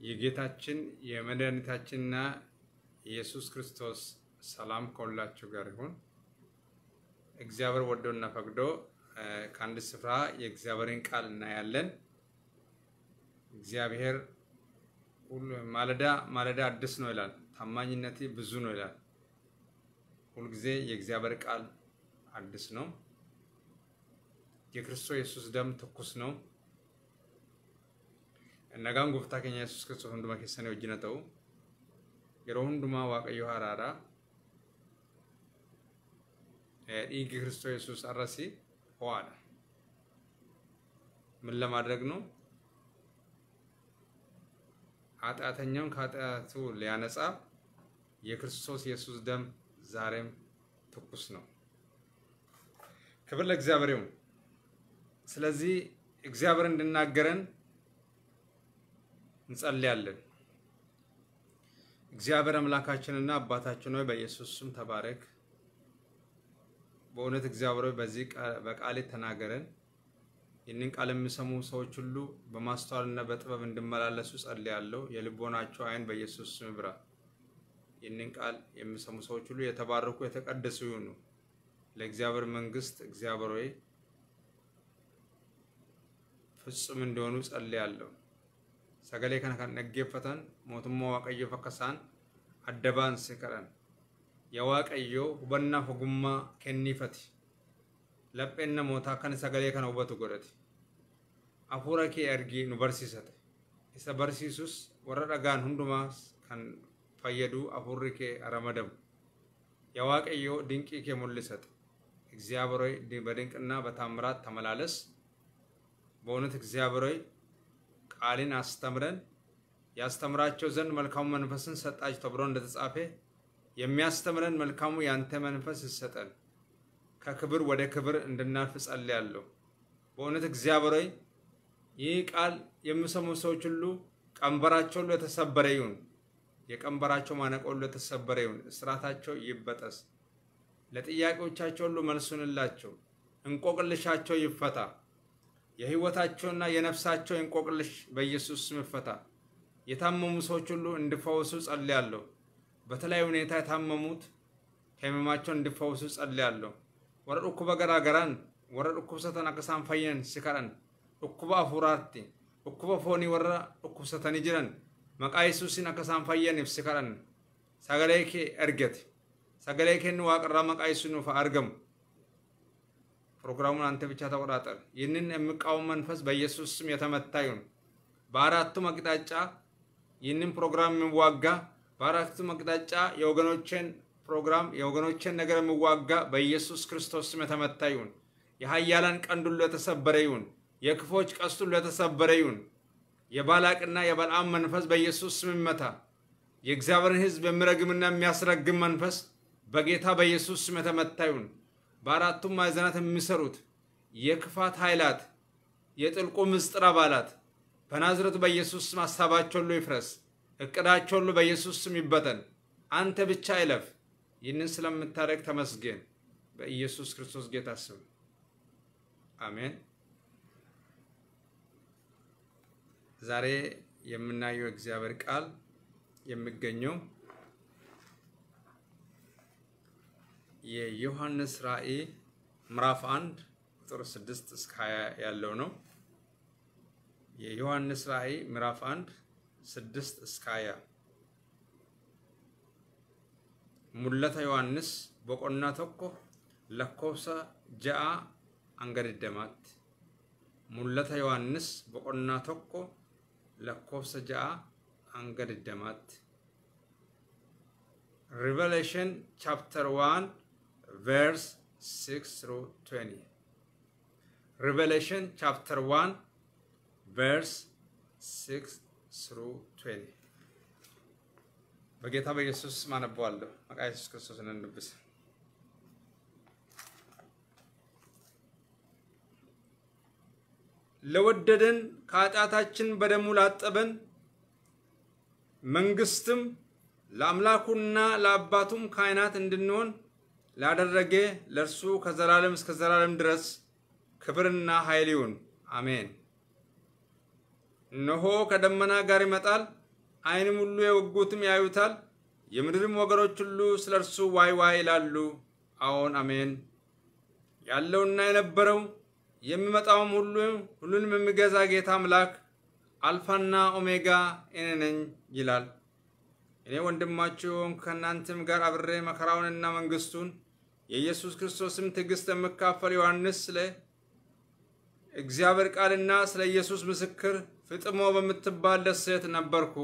የጌታችን የመድኃኒታችንና ኢየሱስ ክርስቶስ ሰላም ከሁላችሁ ጋር ይሁን። እግዚአብሔር ወዶና ፈቅዶ ከአንድ ስፍራ የእግዚአብሔርን ቃል እናያለን። እግዚአብሔር ማለዳ ማለዳ አዲስ ነው ይላል፣ ታማኝነቴ ብዙ ነው ይላል። ሁልጊዜ የእግዚአብሔር ቃል አዲስ ነው። የክርስቶስ ኢየሱስ ደም ትኩስ ነው። nagaan gooftaa keenya yesus kiristoos hunduma keessanii wajjin haa ta'u yeroo hundumaa waaqayyo haraadha dhiigi ክርስቶስ ኢየሱስ አረሲ ho'aadha ምን ለማድረግ ነው ኃጢአተኛውን ከኃጢአቱ ሊያነጻ የክርስቶስ ኢየሱስ ደም ዛሬም ትኩስ ነው ክብር ለእግዚአብሔር ይሁን ስለዚህ እግዚአብሔር እንድናገረን እንጸልያለን። እግዚአብሔር አምላካችንና አባታችን ሆይ በኢየሱስ ስም ተባረክ። በእውነት እግዚአብሔር ሆይ በዚህ በቃሌ ተናገረን። ይህንን ቃል የሚሰሙ ሰዎች ሁሉ በማስተዋልና በጥበብ እንዲመላለሱ ጸልያለሁ። የልቦናቸው ዓይን በኢየሱስ ስም ይብራ። ይህንን ቃል የሚሰሙ ሰዎች ሁሉ የተባረኩ የተቀደሱ ይሁኑ። ለእግዚአብሔር መንግስት እግዚአብሔር ሆይ ፍጹም እንዲሆኑ ጸልያለሁ። sagalee kana kan dhaggeeffatan mootummaa waaqayyoof akka isaan adda baanse kadhan yaa waaqayyoo hubannaaf ogummaa kenniifati lapheen namootaa kan sagalee kana hubatu godhate hafuura kee argii nu barsiisate isa barsiisus warra dhagaan hundumaas kan fayyadu hafuurri kee ramadamu yaa waaqayyoo dinqii kee mul'isate እግዚአብሔር በድንቅና በታምራት ተመላለስ በእውነት እግዚአብሔር ቃልን አስተምረን ያስተምራቸው ዘንድ መልካሙ መንፈስን ሰጣቸው ተብሎ እንደተጻፈ የሚያስተምረን መልካሙ ያንተ መንፈስ ይሰጠን። ከክብር ወደ ክብር እንድናልፍ ጸልያለሁ። በእውነት እግዚአብሔር ሆይ ይህ ቃል የሚሰሙ ሰዎች ሁሉ ቀንበራቸው ሁሉ የተሰበረ ይሁን። የቀንበራቸው ማነቆ ሁሉ የተሰበረ ይሁን። እስራታቸው ይበጠስ። ለጥያቄዎቻቸው ሁሉ መልሱንላቸው። እንቆቅልሻቸው ይፈታ። የህይወታቸውና የነፍሳቸው እንቆቅልሽ በኢየሱስ ስም ይፈታ። የታመሙ ሰዎች ሁሉ እንዲፈወሱ ጸልያለሁ። በተለያዩ ሁኔታ የታመሙት ከህመማቸው እንዲፈወሱ ጸልያለሁ። ወረ garaan warra dhukkubsatan akka isaan fayyan si kadhan dhukkuba hafuuraatti dhukkuba foonii warra dhukkubsatanii jiran maqaa yesuusiin akka isaan fayyaniif si kadhan sagalee kee ergate sagalee kennu ፕሮግራሙን አንተ ብቻ ተቆጣጠር። ይህንን የሚቃወም መንፈስ በኢየሱስ ስም የተመታ ይሁን። በአራቱም አቅጣጫ ይህንን ፕሮግራም የሚዋጋ በአራቱም አቅጣጫ የወገኖችን ፕሮግራም የወገኖችን ነገር የሚዋጋ በኢየሱስ ክርስቶስ ስም የተመታ ይሁን። የሀያላን ቀንድ ሁሉ የተሰበረ ይሁን። የክፎች ቀስት ሁሉ የተሰበረ ይሁን። የባላቅና የበልዓም መንፈስ በኢየሱስ ስም ይመታ። የእግዚአብሔርን ሕዝብ የሚረግምና የሚያስረግም መንፈስ በጌታ በኢየሱስ ስም የተመታ ይሁን። በአራቱም ማዕዘናት የሚሰሩት የክፋት ኃይላት የጥልቁ ምስጢር አባላት በናዝረቱ በኢየሱስ ስም ሀሳባቸው ሁሉ ይፍረስ፣ እቅዳቸው ሁሉ በኢየሱስ ስም ይበተን። አንተ ብቻ አይለፍ። ይህንን ስለምታደርግ ተመስገን። በኢየሱስ ክርስቶስ ጌታ ስም አሜን። ዛሬ የምናየው እግዚአብሔር ቃል የሚገኘው የዮሐንስ ራእይ ምዕራፍ አንድ ቁጥር ስድስት እስከ ሀያ ያለው ነው። የዮሐንስ ራእይ ምዕራፍ አንድ ስድስት እስከ ሀያ Mul'ata Yohaannis boqonnaa tokko lakkoobsa ja'a hanga digdamaatti Mul'ata Yohaannis boqonnaa tokko lakkoobsa ja'a hanga digdamaatti Revelation chapter one verse 6 through 20. Revelation chapter 1, verse 6 through 20. በጌታ በኢየሱስ ስም አነበዋለሁ። መቃ ኢየሱስ ክርስቶስን እንብስ ለወደደን ከኃጢአታችን በደሙ ላጠበን መንግስትም ለአምላኩና ለአባቱም ካህናት እንድንሆን ላደረገ ለእርሱ ከዘላለም እስከ ዘላለም ድረስ ክብርና ኃይል ይሁን፣ አሜን። እነሆ ከደመና ጋር ይመጣል፣ ዓይንም ሁሉ የወጉትም ያዩታል፣ የምድርም ወገኖች ሁሉ ስለ እርሱ ዋይ ዋይ ይላሉ። አዎን አሜን። ያለውና የነበረው የሚመጣውም ሁሉ ሁሉንም የሚገዛ ጌታ አምላክ አልፋና ኦሜጋ እኔ ነኝ ይላል። እኔ ወንድማችሁ ከእናንተም ጋር አብሬ መከራውንና መንግስቱን የኢየሱስ ክርስቶስም ትዕግስት የምካፈል ዮሐንስ ስለ እግዚአብሔር ቃልና ስለ ኢየሱስ ምስክር ፍጥሞ በምትባል ደሴት ነበርኩ።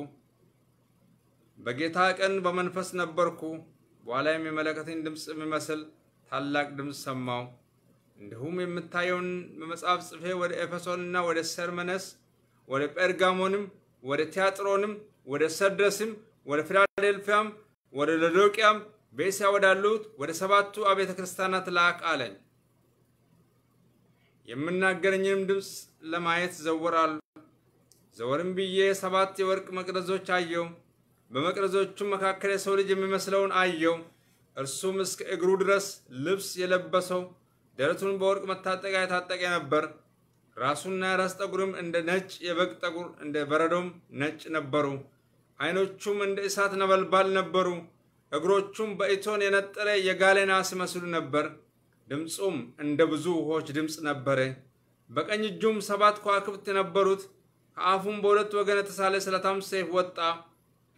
በጌታ ቀን በመንፈስ ነበርኩ። በኋላ የመለከተኝ ድምፅ የሚመስል ታላቅ ድምፅ ሰማው። እንዲሁም የምታየውን በመጽሐፍ ጽፌ ወደ ኤፌሶንና ወደ ሰርመነስ፣ ወደ ጴርጋሞንም፣ ወደ ቲያጥሮንም፣ ወደ ሰደስም፣ ወደ ፊላዴልፊያም፣ ወደ ሎዶቅያም በእስያ ወዳሉት ወደ ሰባቱ አብያተ ክርስቲያናት ላክ አለኝ። የምናገረኝንም ድምፅ ለማየት ዘወራሉ። ዘወርም ብዬ ሰባት የወርቅ መቅረዞች አየው። በመቅረዞቹም መካከል የሰው ልጅ የሚመስለውን አየው። እርሱም እስከ እግሩ ድረስ ልብስ የለበሰው ደረቱን በወርቅ መታጠቂያ የታጠቀ ነበር። ራሱና የራስ ጠጉርም እንደ ነጭ የበግ ጠጉር እንደ በረዶም ነጭ ነበሩ። ዓይኖቹም እንደ እሳት ነበልባል ነበሩ። እግሮቹም በእቶን የነጠረ የጋለ ናስ ይመስሉ ነበር። ድምፁም እንደ ብዙ ውኆች ድምፅ ነበረ። በቀኝ እጁም ሰባት ከዋክብት ነበሩት። ከአፉም በሁለት ወገን የተሳለ ስለታም ሰይፍ ወጣ።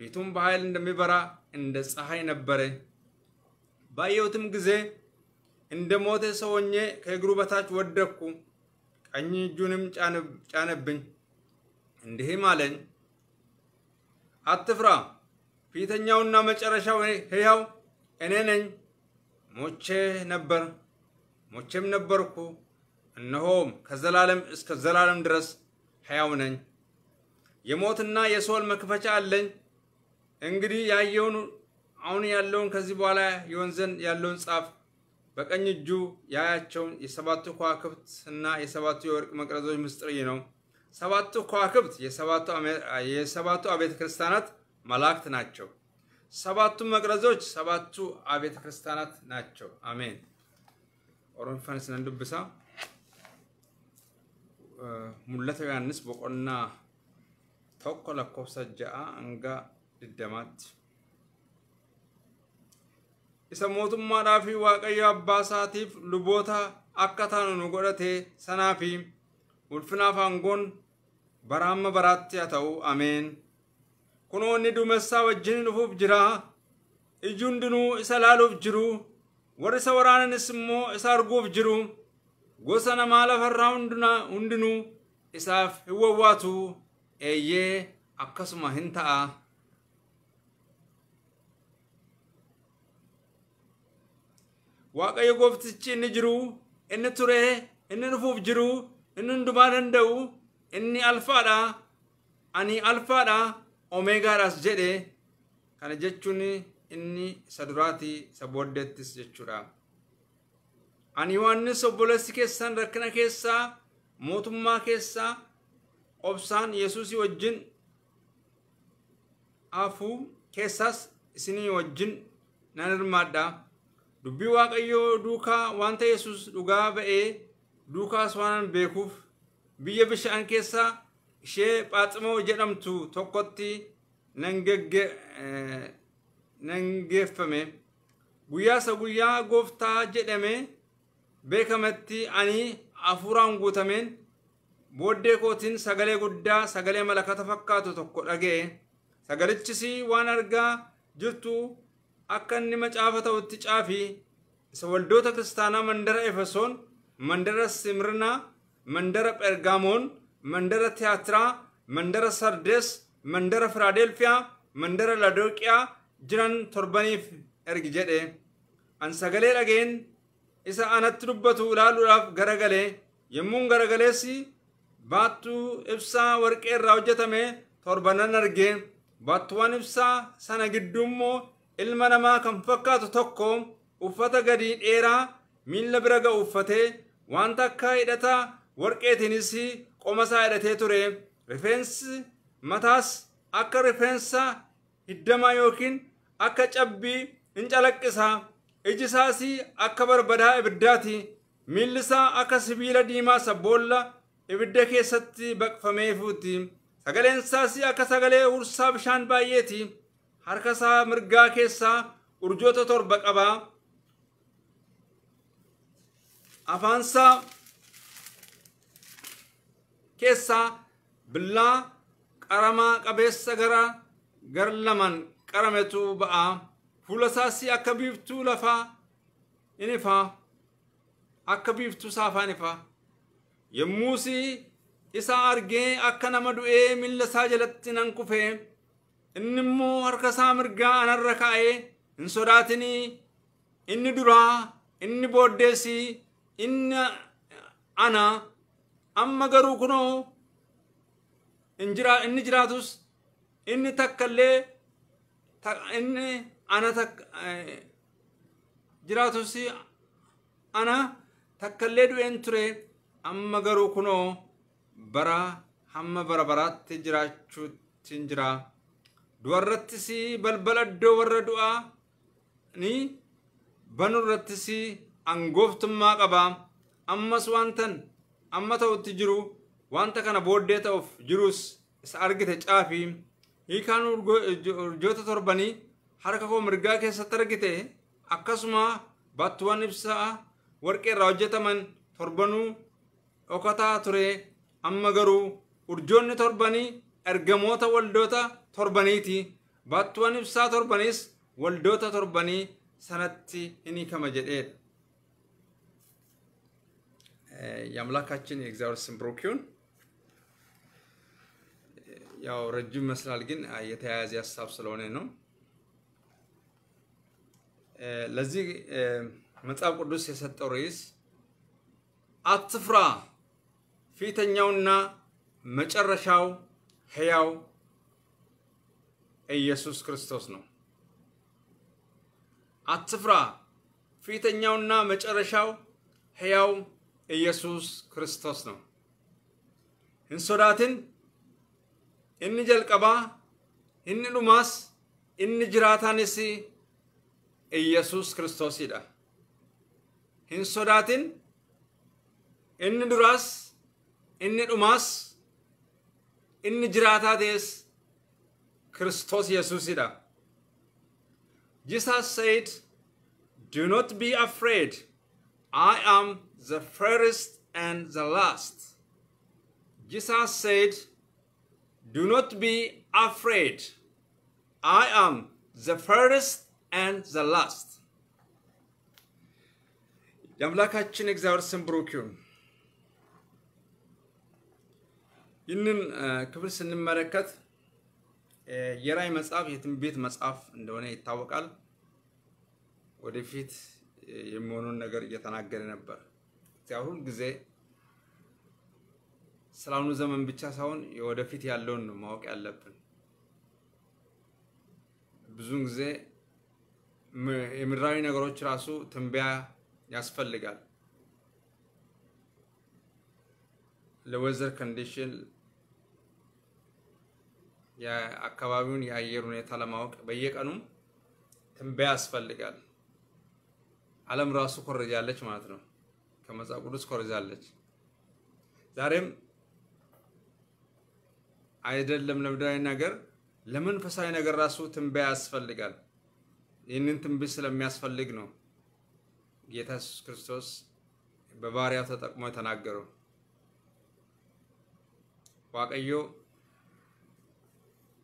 ፊቱም በኃይል እንደሚበራ እንደ ፀሐይ ነበረ። ባየሁትም ጊዜ እንደ ሞተ ሰው ሆኜ ከእግሩ በታች ወደቅኩ። ቀኝ እጁንም ጫነብኝ፣ እንዲህም አለኝ፣ አትፍራ፣ ፊተኛውና መጨረሻው ሕያው እኔ ነኝ። ሞቼ ነበር፣ ሞቼም ነበርኩ፣ እነሆም ከዘላለም እስከ ዘላለም ድረስ ሕያው ነኝ። የሞትና የሲኦል መክፈቻ አለኝ። እንግዲህ ያየውን አሁን ያለውን ከዚህ በኋላ ይሆን ዘንድ ያለውን ጻፍ። በቀኝ እጁ ያያቸውን የሰባቱ ከዋክብት እና የሰባቱ የወርቅ መቅረዞች ምስጢር ነው። ሰባቱ ከዋክብት የሰባቱ አብያተ ክርስቲያናት መላእክት ናቸው። ሰባቱ መቅረዞች ሰባቱ አብያተ ክርስቲያናት ናቸው። አሜን። ኦሮሚፋን ስነን ዱብሳ ሙለተ ዮሐንስ ቦቆና. Isa mootummaadhaa fi waaqayyo abbaa isaatiif luboota akka taanu nu godhate sanaa fi ulfinaaf aangoon bara hamma baraatti haa ta'u ameen. Kunoo inni duumessaa wajjin dhufuuf jira. Iji hundinuu isa ilaaluuf jiru. Warri isa waraananis immoo isa arguuf jiru. Gosa namaa lafarraa hundinuu isaaf hin wawwaatu. eeyyee akkasuma hin ta'a. Waaqayyo gooftichi inni jiru, inni ture, inni dhufuuf jiru, inni hundumaa danda'u, inni alfaadha, ani alfaadha, omeegaadhaas jedhe. Kana jechuun inni isa duraati, isa booddeettis jechuudha. Ani Yohaannis obboleessi keessan rakkina keessaa, mootummaa keessaa, obsaan yesuusii wajjin afuu keessaas isinii wajjin nan hirmaadha. Dubbii Waaqayyoo duukaa wanta yesus dhugaa ba'ee duukaas waan beekuuf biyya bishaan keessaa ishee Phaaximoo jedhamtu tokkotti nan geeffame. Guyyaa isa guyyaa gooftaa jedhame beekametti ani hafuuraan guutameen booddee kootiin sagalee guddaa sagalee malakata fakkaatu tokko dhaga'e sagalichis waan argaa jirtu akka inni macaafa ta'utti caafi isa waldoota kiristaanaa mandara efesoon mandara simirnaa mandara phergaamoon sardees mandara firaadelfiyaa mandara ladoqiyaa jiran torbaniif ergi jedhe an sagalee dhageen isa anatti dubbatu ilaaluudhaaf garagalee yommuun garagaleessi baattuu ibsaa warqee irraa hojjetame torbanan argee baattuwwan ibsaa sana gidduu immoo ilma namaa kan fakkaatu tokko uffata gadi dheeraa miilla bira ga'u uffatee wanta akka hidhata warqeetiinis qomasaa hidhatee ture. Rifeensi mataas akka rifeensa hiddamaa yookiin akka cabbii in calaqqisa. Iji isaas akka barbadaa ibiddaati. Miilli isaa akka sibiila diimaa sabboolla ibidda keessatti baqfameefuuti sagaleen isaas akka sagalee ursaa bishaan baay'eeti. Harka isaa mirgaa keessaa urjoota torba qabaa afaansaa keessaa billaa qaramaa qabeessa gara gar laman qarametu ba'a fuula isaas akka biiftuu lafaa in ifa akka biiftuu saafaa in ifa yommus isa argee akka nama du'ee miilla isaa jalatti nan kufe inni immoo harka isaa mirgaa anarra kaa'ee hin sodaatinii inni duraa inni booddeessi inni ana amma garuu kunoo inni jiraatus inni takkallee inni ana jiraatus ana takkallee du'een ture amma garuu kunoo bara hamma bara baraatti jiraachuutti jira du'arrattis balbala iddoo warra du'aa ni banurrattis angooftummaa qaba ammas wantan amma ta'utti jiru wanta kana booddee ta'uuf jirus isa argite caafii hiikaan urjoota torbanii harka koo mirgaa keessatti argite akkasuma baattuwwan ibsaa warqee irraa hojjetaman torbanuu dhokataa ture. Amma garuu urjoonni torbanii ergamoota waldoota torbaniiti. Baattuwwan ibsaa torbaniis waldoota torbanii sanatti hin hiikama jedheedha የአምላካችን የእግዚአብሔር ስም ብሩክ ይሁን። ያው ረጅም ይመስላል፣ ግን የተያያዘ ሀሳብ ስለሆነ ነው። ለዚህ መጽሐፍ ቅዱስ የሰጠው ርዕስ አትፍራ፣ ፊተኛውና መጨረሻው ሕያው ኢየሱስ ክርስቶስ ነው። አትፍራ፣ ፊተኛውና መጨረሻው ሕያው ኢየሱስ ክርስቶስ ነው። እንሶዳትን inni jalqabaa inni dhumaas inni jiraataanis Iyyasuus Kiristoosidha. Hin sodaatin inni duraas inni dhumaas inni jiraataa ta'es Kiristoos Yesuusidha. Jesus said, Do not be afraid. I am the first and the last. Jesus said, Do not be afraid. I am the first and the last. የአምላካችን እግዚአብሔር ስም ብሩክ ይሁን። ይህንን ክፍል ስንመለከት የራእይ መጽሐፍ የትንቢት መጽሐፍ እንደሆነ ይታወቃል። ወደፊት የሚሆኑን ነገር እየተናገረ ነበር። እግዚአብሔር ሁል ጊዜ ስለ ዘመን ብቻ ሳይሆን የወደፊት ያለውን ነው ማወቅ ያለብን። ብዙውን ጊዜ የምድራዊ ነገሮች ራሱ ትንበያ ያስፈልጋል። ለ weather condition የአካባቢውን የአየር ሁኔታ ለማወቅ በየቀኑ ትንበያ ያስፈልጋል። ዓለም ራሱ ኮርጃለች ማለት ነው። ከመጽሐፍ ቅዱስ ኮርጃለች። ዛሬም አይደለም ለምድራዊ ነገር ለመንፈሳዊ ነገር ራሱ ትንበያ ያስፈልጋል። ይህንን ትንቢት ስለሚያስፈልግ ነው ጌታ ኢየሱስ ክርስቶስ በባሪያው ተጠቅሞ የተናገረው። ዋቀዮ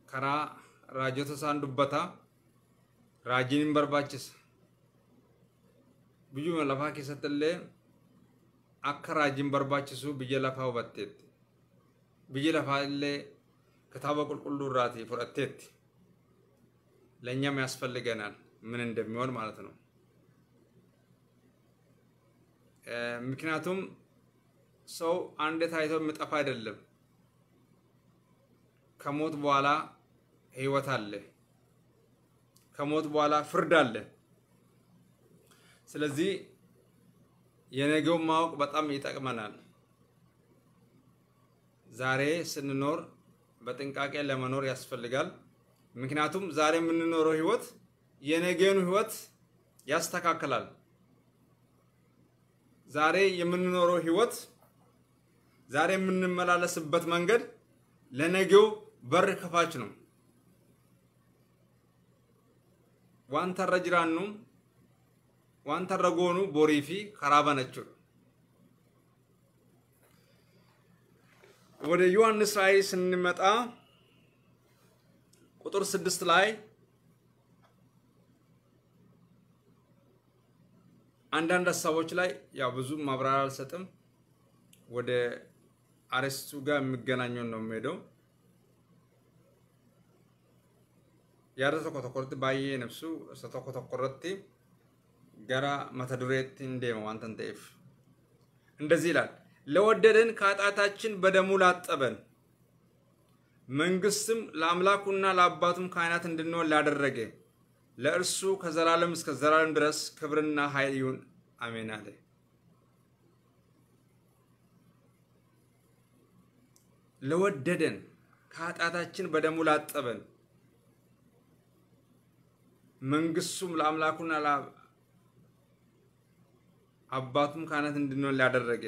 ከራ ራጆተ ሳን ዱበታ ራጂን በርባችስ ብዩ ለፋ keessattillee akka raajiin barbaachisu biyya lafaa hubatteetti biyyi lafaa illee kitaaba qulqulluu irraatii fudhatteetti ለእኛም ያስፈልገናል ምን እንደሚሆን ማለት ነው። ምክንያቱም ሰው አንድ ታይቶ የሚጠፋ አይደለም። ከሞት በኋላ ህይወት አለ። ከሞት በኋላ ፍርድ አለ። ስለዚህ የነገውን ማወቅ በጣም ይጠቅመናል። ዛሬ ስንኖር በጥንቃቄ ለመኖር ያስፈልጋል። ምክንያቱም ዛሬ የምንኖረው ህይወት የነገኑ ህይወት ያስተካክላል። ዛሬ የምንኖረው ህይወት ዛሬ የምንመላለስበት መንገድ ለነገው በር ከፋች ነው። ዋንተረ ጅራኑ ዋንተረ ጎኑ ቦrii fi karaa banachuudha. ወደ ዮሐንስ ራእይ ስንመጣ ቁጥር ስድስት ላይ አንዳንድ ሀሳቦች ላይ ያው ብዙ ማብራሪያ አልሰጥም። ወደ አርዕስቱ ጋር የሚገናኘውን ነው የሚሄደው። yaada tokko tokkotti baay'ee ibsu isa tokko tokkorratti gara mata dureetti hin deema waan tan ta'eef እንደዚህ ይላል ለወደደን ከኃጢአታችን በደሙ ላጠበን መንግስትም ለአምላኩና ለአባቱም ካህናት እንድንሆን ላደረገ ለእርሱ ከዘላለም እስከ ዘላለም ድረስ ክብርና ኃይል ይሁን አሜን አለ። ለወደደን ከኃጢአታችን በደሙ ላጠበን መንግስቱም ለአምላኩና አባቱም ካህናት እንድንሆን ላደረገ።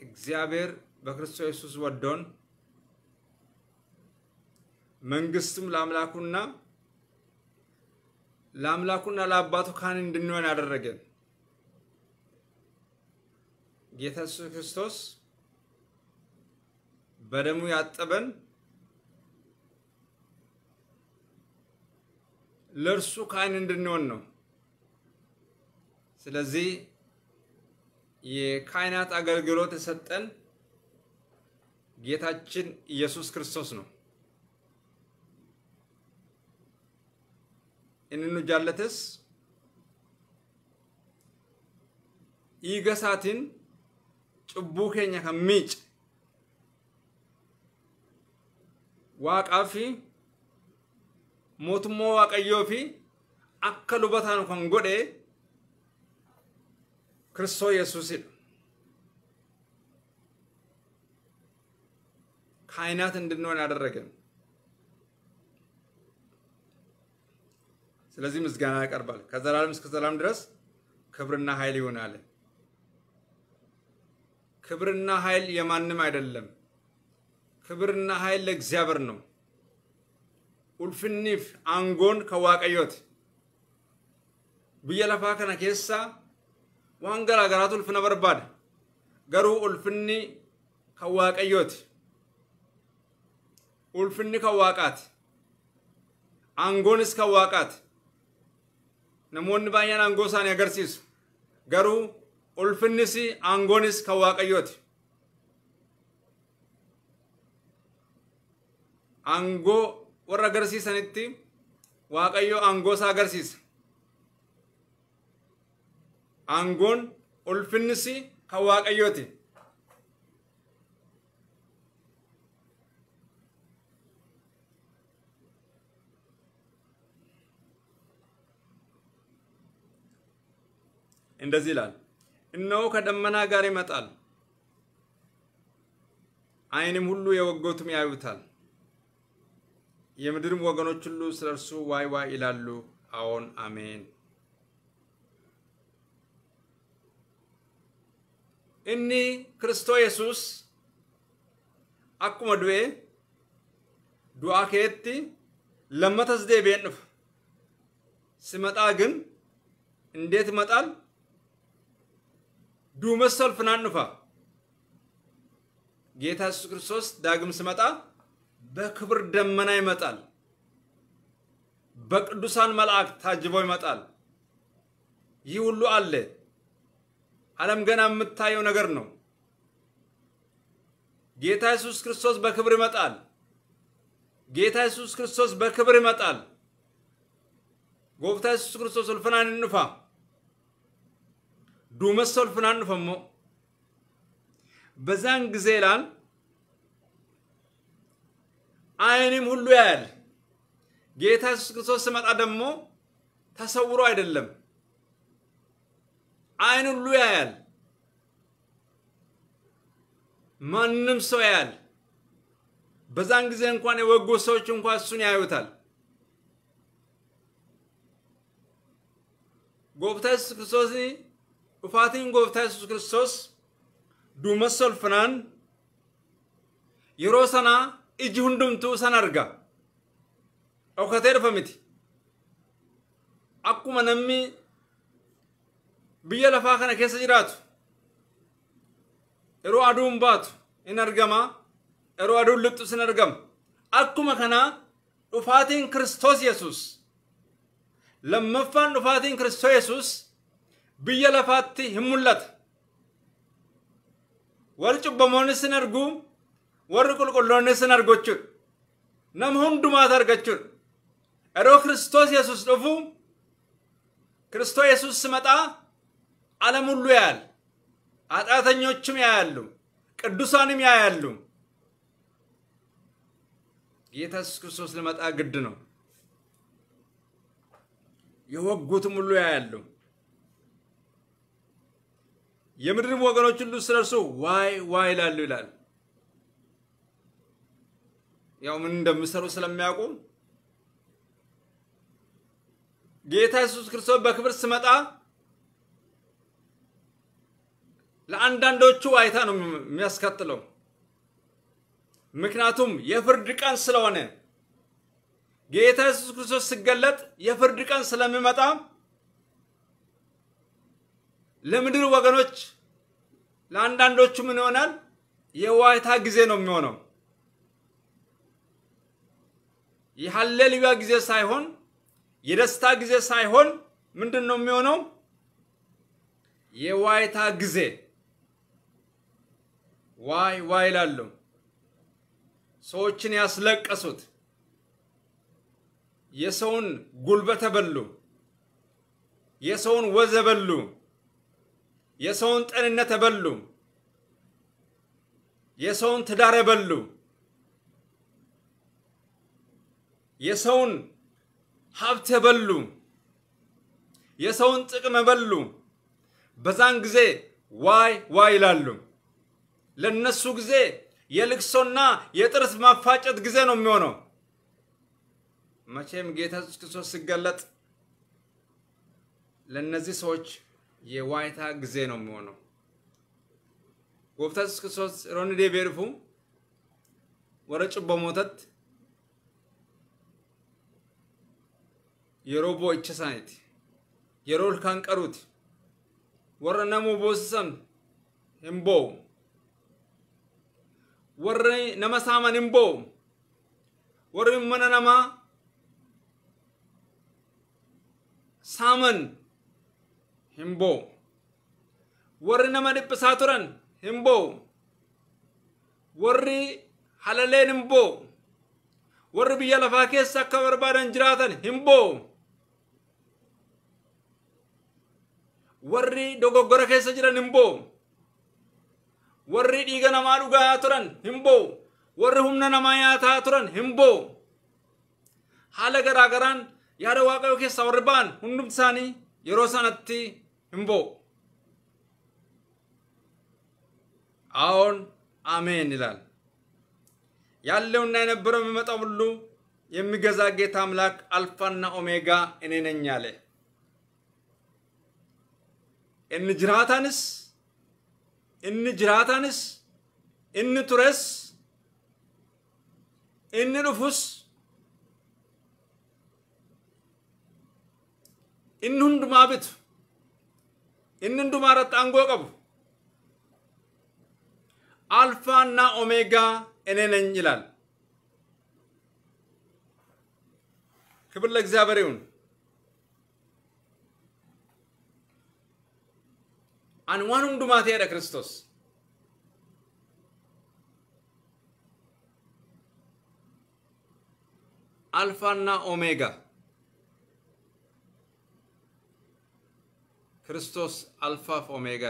እግዚአብሔር በክርስቶስ ኢየሱስ ወዶን። መንግስትም ለአምላኩና ለአምላኩና ለአባቱ ካህን እንድንሆን ያደረገ። ጌታ ኢየሱስ ክርስቶስ በደሙ ያጠበን። ለእርሱ ካህን እንድንሆን ነው። ስለዚህ የካህናት አገልግሎት የሰጠን ጌታችን ኢየሱስ ክርስቶስ ነው። isaatiin cubbuu keenya kan miice waaqaa fi mootummaa waaqayyoo fi akka ክርስቶስ ኢየሱስን ካህናት እንድንሆን ያደረገን። ስለዚህ ምስጋና ያቀርባል። ከዘላለም እስከ ዘላለም ድረስ ክብርና ኃይል ይሆናል። ክብርና ኃይል የማንም አይደለም። ክብርና ኃይል ለእግዚአብሔር ነው። ኡልፍኒፍ አንጎን ከዋቀዮት lafaa kana keessa waan garaa garaatu ulfina barbaada garuu ulfinni kan waaqayyooti ulfinni kan waaqaati aangoonis kan waaqaati namoonni baay'een aangoo isaanii agarsiisu garuu ulfinnis aangoonis kan waaqayyooti aangoo warra agarsiisanitti waaqayyo aangoo isaa agarsiisa aangoon ulfinnis kan waaqayyooti. እንደዚህ ይላል፣ እነሆ ከደመና ጋር ይመጣል፣ ዓይንም ሁሉ የወጉትም ያዩታል፣ የምድርም ወገኖች ሁሉ ስለ እርሱ ዋይ ዋይ ይላሉ። አዎን አሜን። inni Kiristoo Yesuus akkuma du'e du'aa keetti lammatas deebi'een dhufa. ሲመጣ ግን እንዴት ይመጣል? ዱመስ ሰልፍናን ኑፋ ጌታ ኢየሱስ ክርስቶስ ዳግም ሲመጣ በክብር ደመና ይመጣል። በቅዱሳን መላእክት ታጅቦ ይመጣል። ይህ ሁሉ አለ። ዓለም ገና የምታየው ነገር ነው። ጌታ ኢየሱስ ክርስቶስ በክብር ይመጣል። ጌታ ኢየሱስ ክርስቶስ በክብር ይመጣል። ጎፍታ ኢየሱስ ክርስቶስ ኡልፍናን እንፋ ዱመስ ኡልፍናን እንፈሞ በዛን ጊዜ ይላል ዓይንም ሁሉ ያያል። ጌታ ኢየሱስ ክርስቶስ ሲመጣ ደግሞ ተሰውሮ አይደለም። ዓይን ሁሉ ያያል። ማንም ሰው ያያል። በዛን ጊዜ እንኳን የወጉ ሰዎች እንኳን እሱን ያዩታል። ጎፍታ ኢየሱስ ክርስቶስ ዱፋቲን ጎፍታ ኢየሱስ ክርስቶስ ዱመስ ኦልፍናን yeroo sana iji hundumtuu san arga dhokatee dhufa miti biyya lafaa kana keessa jiraatu yeroo aduun baatu in argama yeroo aduun lixxus in argama akkuma kana dhufaatiin kiristoos yesus lammaffaan dhufaatiin kiristoos yesus biyya lafaatti hin mul'ata warri cubbamoonnis in argu warri qulqulloonnis in argu jechuudha nama hundumaatu argachuudha yeroo kiristoos yesus dhufu ክርስቶስ ኢየሱስ ሲመጣ ዓለም ሁሉ ያያል። ኃጢአተኞችም ያያሉ፣ ቅዱሳንም ያያሉ። ጌታ ኢየሱስ ክርስቶስ ሊመጣ ግድ ነው። የወጉትም ሁሉ ያያሉ። የምድርም ወገኖች ሁሉ ስለ እርሱ ዋይ ዋይ ይላሉ ይላል። ያው ምን እንደሚሰሩ ስለሚያውቁ ጌታ ኢየሱስ ክርስቶስ በክብር ሲመጣ ለአንዳንዶቹ ዋይታ ነው የሚያስከትለው። ምክንያቱም የፍርድ ቀን ስለሆነ ጌታ ኢየሱስ ክርስቶስ ሲገለጥ የፍርድ ቀን ስለሚመጣ ለምድር ወገኖች ለአንዳንዶቹ ምን ይሆናል? የዋይታ ጊዜ ነው የሚሆነው። የሀሌሉያ ጊዜ ሳይሆን የደስታ ጊዜ ሳይሆን ምንድን ነው የሚሆነው? የዋይታ ጊዜ ዋይ ዋይ ይላሉ። ሰዎችን ያስለቀሱት፣ የሰውን ጉልበት በሉ፣ የሰውን ወዝ በሉ፣ የሰውን ጤንነት በሉ፣ የሰውን ትዳር በሉ፣ የሰውን ሀብት የበሉ የሰውን ጥቅም የበሉ በዛን ጊዜ ዋይ ዋይ ይላሉ። ለነሱ ጊዜ የልቅሶና የጥርስ ማፋጨት ጊዜ ነው የሚሆነው። መቼም ጌታ ኢየሱስ ክርስቶስ ሲገለጥ ለእነዚህ ሰዎች የዋይታ ጊዜ ነው የሚሆነው። ጎፍታ ኢየሱስ ክርስቶስ ሮኒ ዴቤርፉ ወረ ጭቦ ilkaan qaruuti warra nama boosisan hin boo'u warri nama saaman hin boo'u warri mana namaa saaman hin boo'u warri nama dhiphisaa turan hin boo'u warri halaleen hin boo'u warri biyya lafaa keessa akka barbaadan jiraatan hin boo'u warri dogoggora keessa jiran hin boo'u warri dhiiga namaa dhugaa turan hin boo'u warri humna namaa nyaataa turan hin boo'u haala garaa garaan yaada waaqayyoo keessaa warri ba'an hundumti isaanii yeroo sanatti hin boo'u አዎን አሜን ይላል። ያለውና የነበረው የሚመጣው ሁሉ የሚገዛ ጌታ አምላክ አልፋና ኦሜጋ እኔ ነኝ አለ። jiraatanis inni jiraatanis inni tures inni dhufus inni hundumaa bitu inni hundumaa irratti aangoo qabu ኦሜጋ እኔ ነኝ ይላል። ክብር ለእግዚአብሔር ይሁን። ani waan hundumaa ta'edha Kiristoos. አልፋና ኦሜጋ ክርስቶስ አልፋፍ ኦሜጋ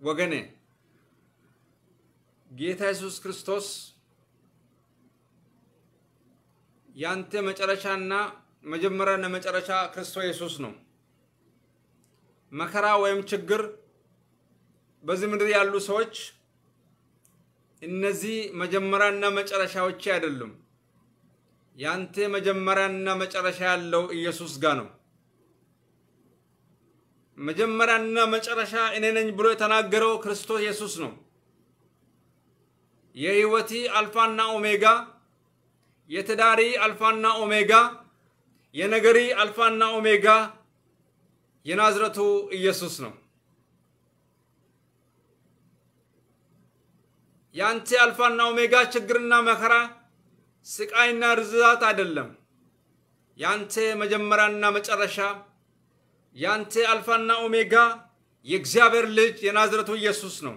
ወገኔ ጌታ ኢየሱስ ክርስቶስ ያንተ መጨረሻና መጀመሪያና መጨረሻ ክርስቶስ ኢየሱስ ነው። መከራ ወይም ችግር በዚህ ምድር ያሉ ሰዎች እነዚህ መጀመሪያና መጨረሻዎች አይደሉም። ያንተ መጀመሪያና መጨረሻ ያለው ኢየሱስ ጋር ነው። መጀመሪያና መጨረሻ እኔ ነኝ ብሎ የተናገረው ክርስቶስ ኢየሱስ ነው። የህይወቲ አልፋና ኦሜጋ፣ የትዳሪ አልፋና ኦሜጋ፣ የነገሪ አልፋና ኦሜጋ የናዝረቱ ኢየሱስ ነው። ያንተ አልፋና ኦሜጋ ችግርና መከራ፣ ስቃይና ርዛት አይደለም። ያንተ መጀመሪያና መጨረሻ ያንተ አልፋና ኦሜጋ የእግዚአብሔር ልጅ የናዝረቱ ኢየሱስ ነው።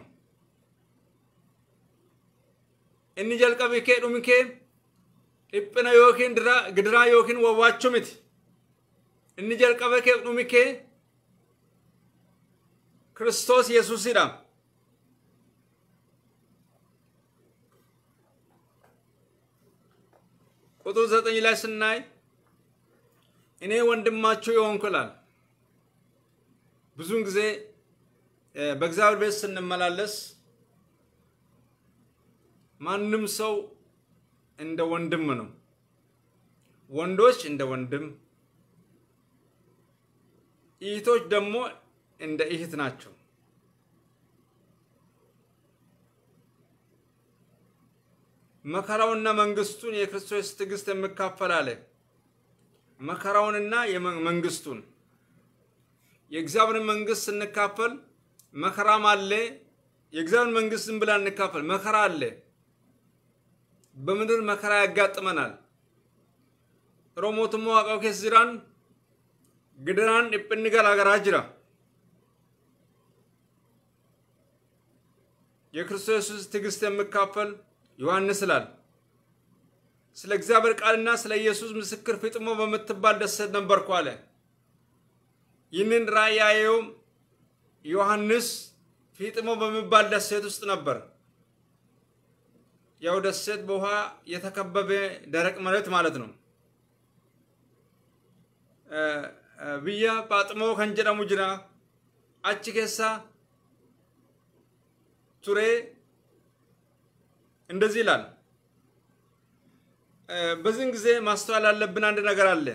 እኒ ጀልቀቢኬ ዱሚኬ dhiphina yookiin gidiraa yookiin wawwaachuu miti. Inni jalqaba kee dhumi kee Kiristoos Yesuusidha. ቁጥር ዘጠኝ ላይ ስናይ እኔ ወንድማችሁ የሆንኩ ይላል። ብዙውን ጊዜ በእግዚአብሔር ቤት ስንመላለስ ማንም ሰው እንደ ወንድም ነው። ወንዶች እንደ ወንድም፣ እህቶች ደግሞ እንደ እህት ናቸው። መከራውና መንግስቱን የክርስቶስ ትዕግስት የሚካፈል አለ። መከራውንና መንግስቱን የእግዚአብሔርን መንግስት ስንካፈል መከራም አለ። የእግዚአብሔር መንግስት ዝም ብላ እንካፈል፣ መከራ አለ። በምድር መከራ ያጋጥመናል። ሮሞቱሞ ዋቀው ኬስ ግድራን dhiphinni garaagaraa jira የክርስቶስ ኢየሱስ ትዕግስት የሚካፈል ዮሐንስ ይላል። ስለ እግዚአብሔር ቃልና ስለ ኢየሱስ ምስክር ፊጥሞ በምትባል ደሴት ነበርኩ አለ። ይህንን ራእይ ያየው ዮሐንስ ፊጥሞ በሚባል ደሴት ውስጥ ነበር። ያው ደሴት በውሃ የተከበበ ደረቅ መሬት ማለት ነው። ብያ ጳጥሞ ከን ጀደሙ ጅራ አቺ ኬሳ ቱሬ እንደዚህ ይላል። በዚህን ጊዜ ማስተዋል ያለብን አንድ ነገር አለ።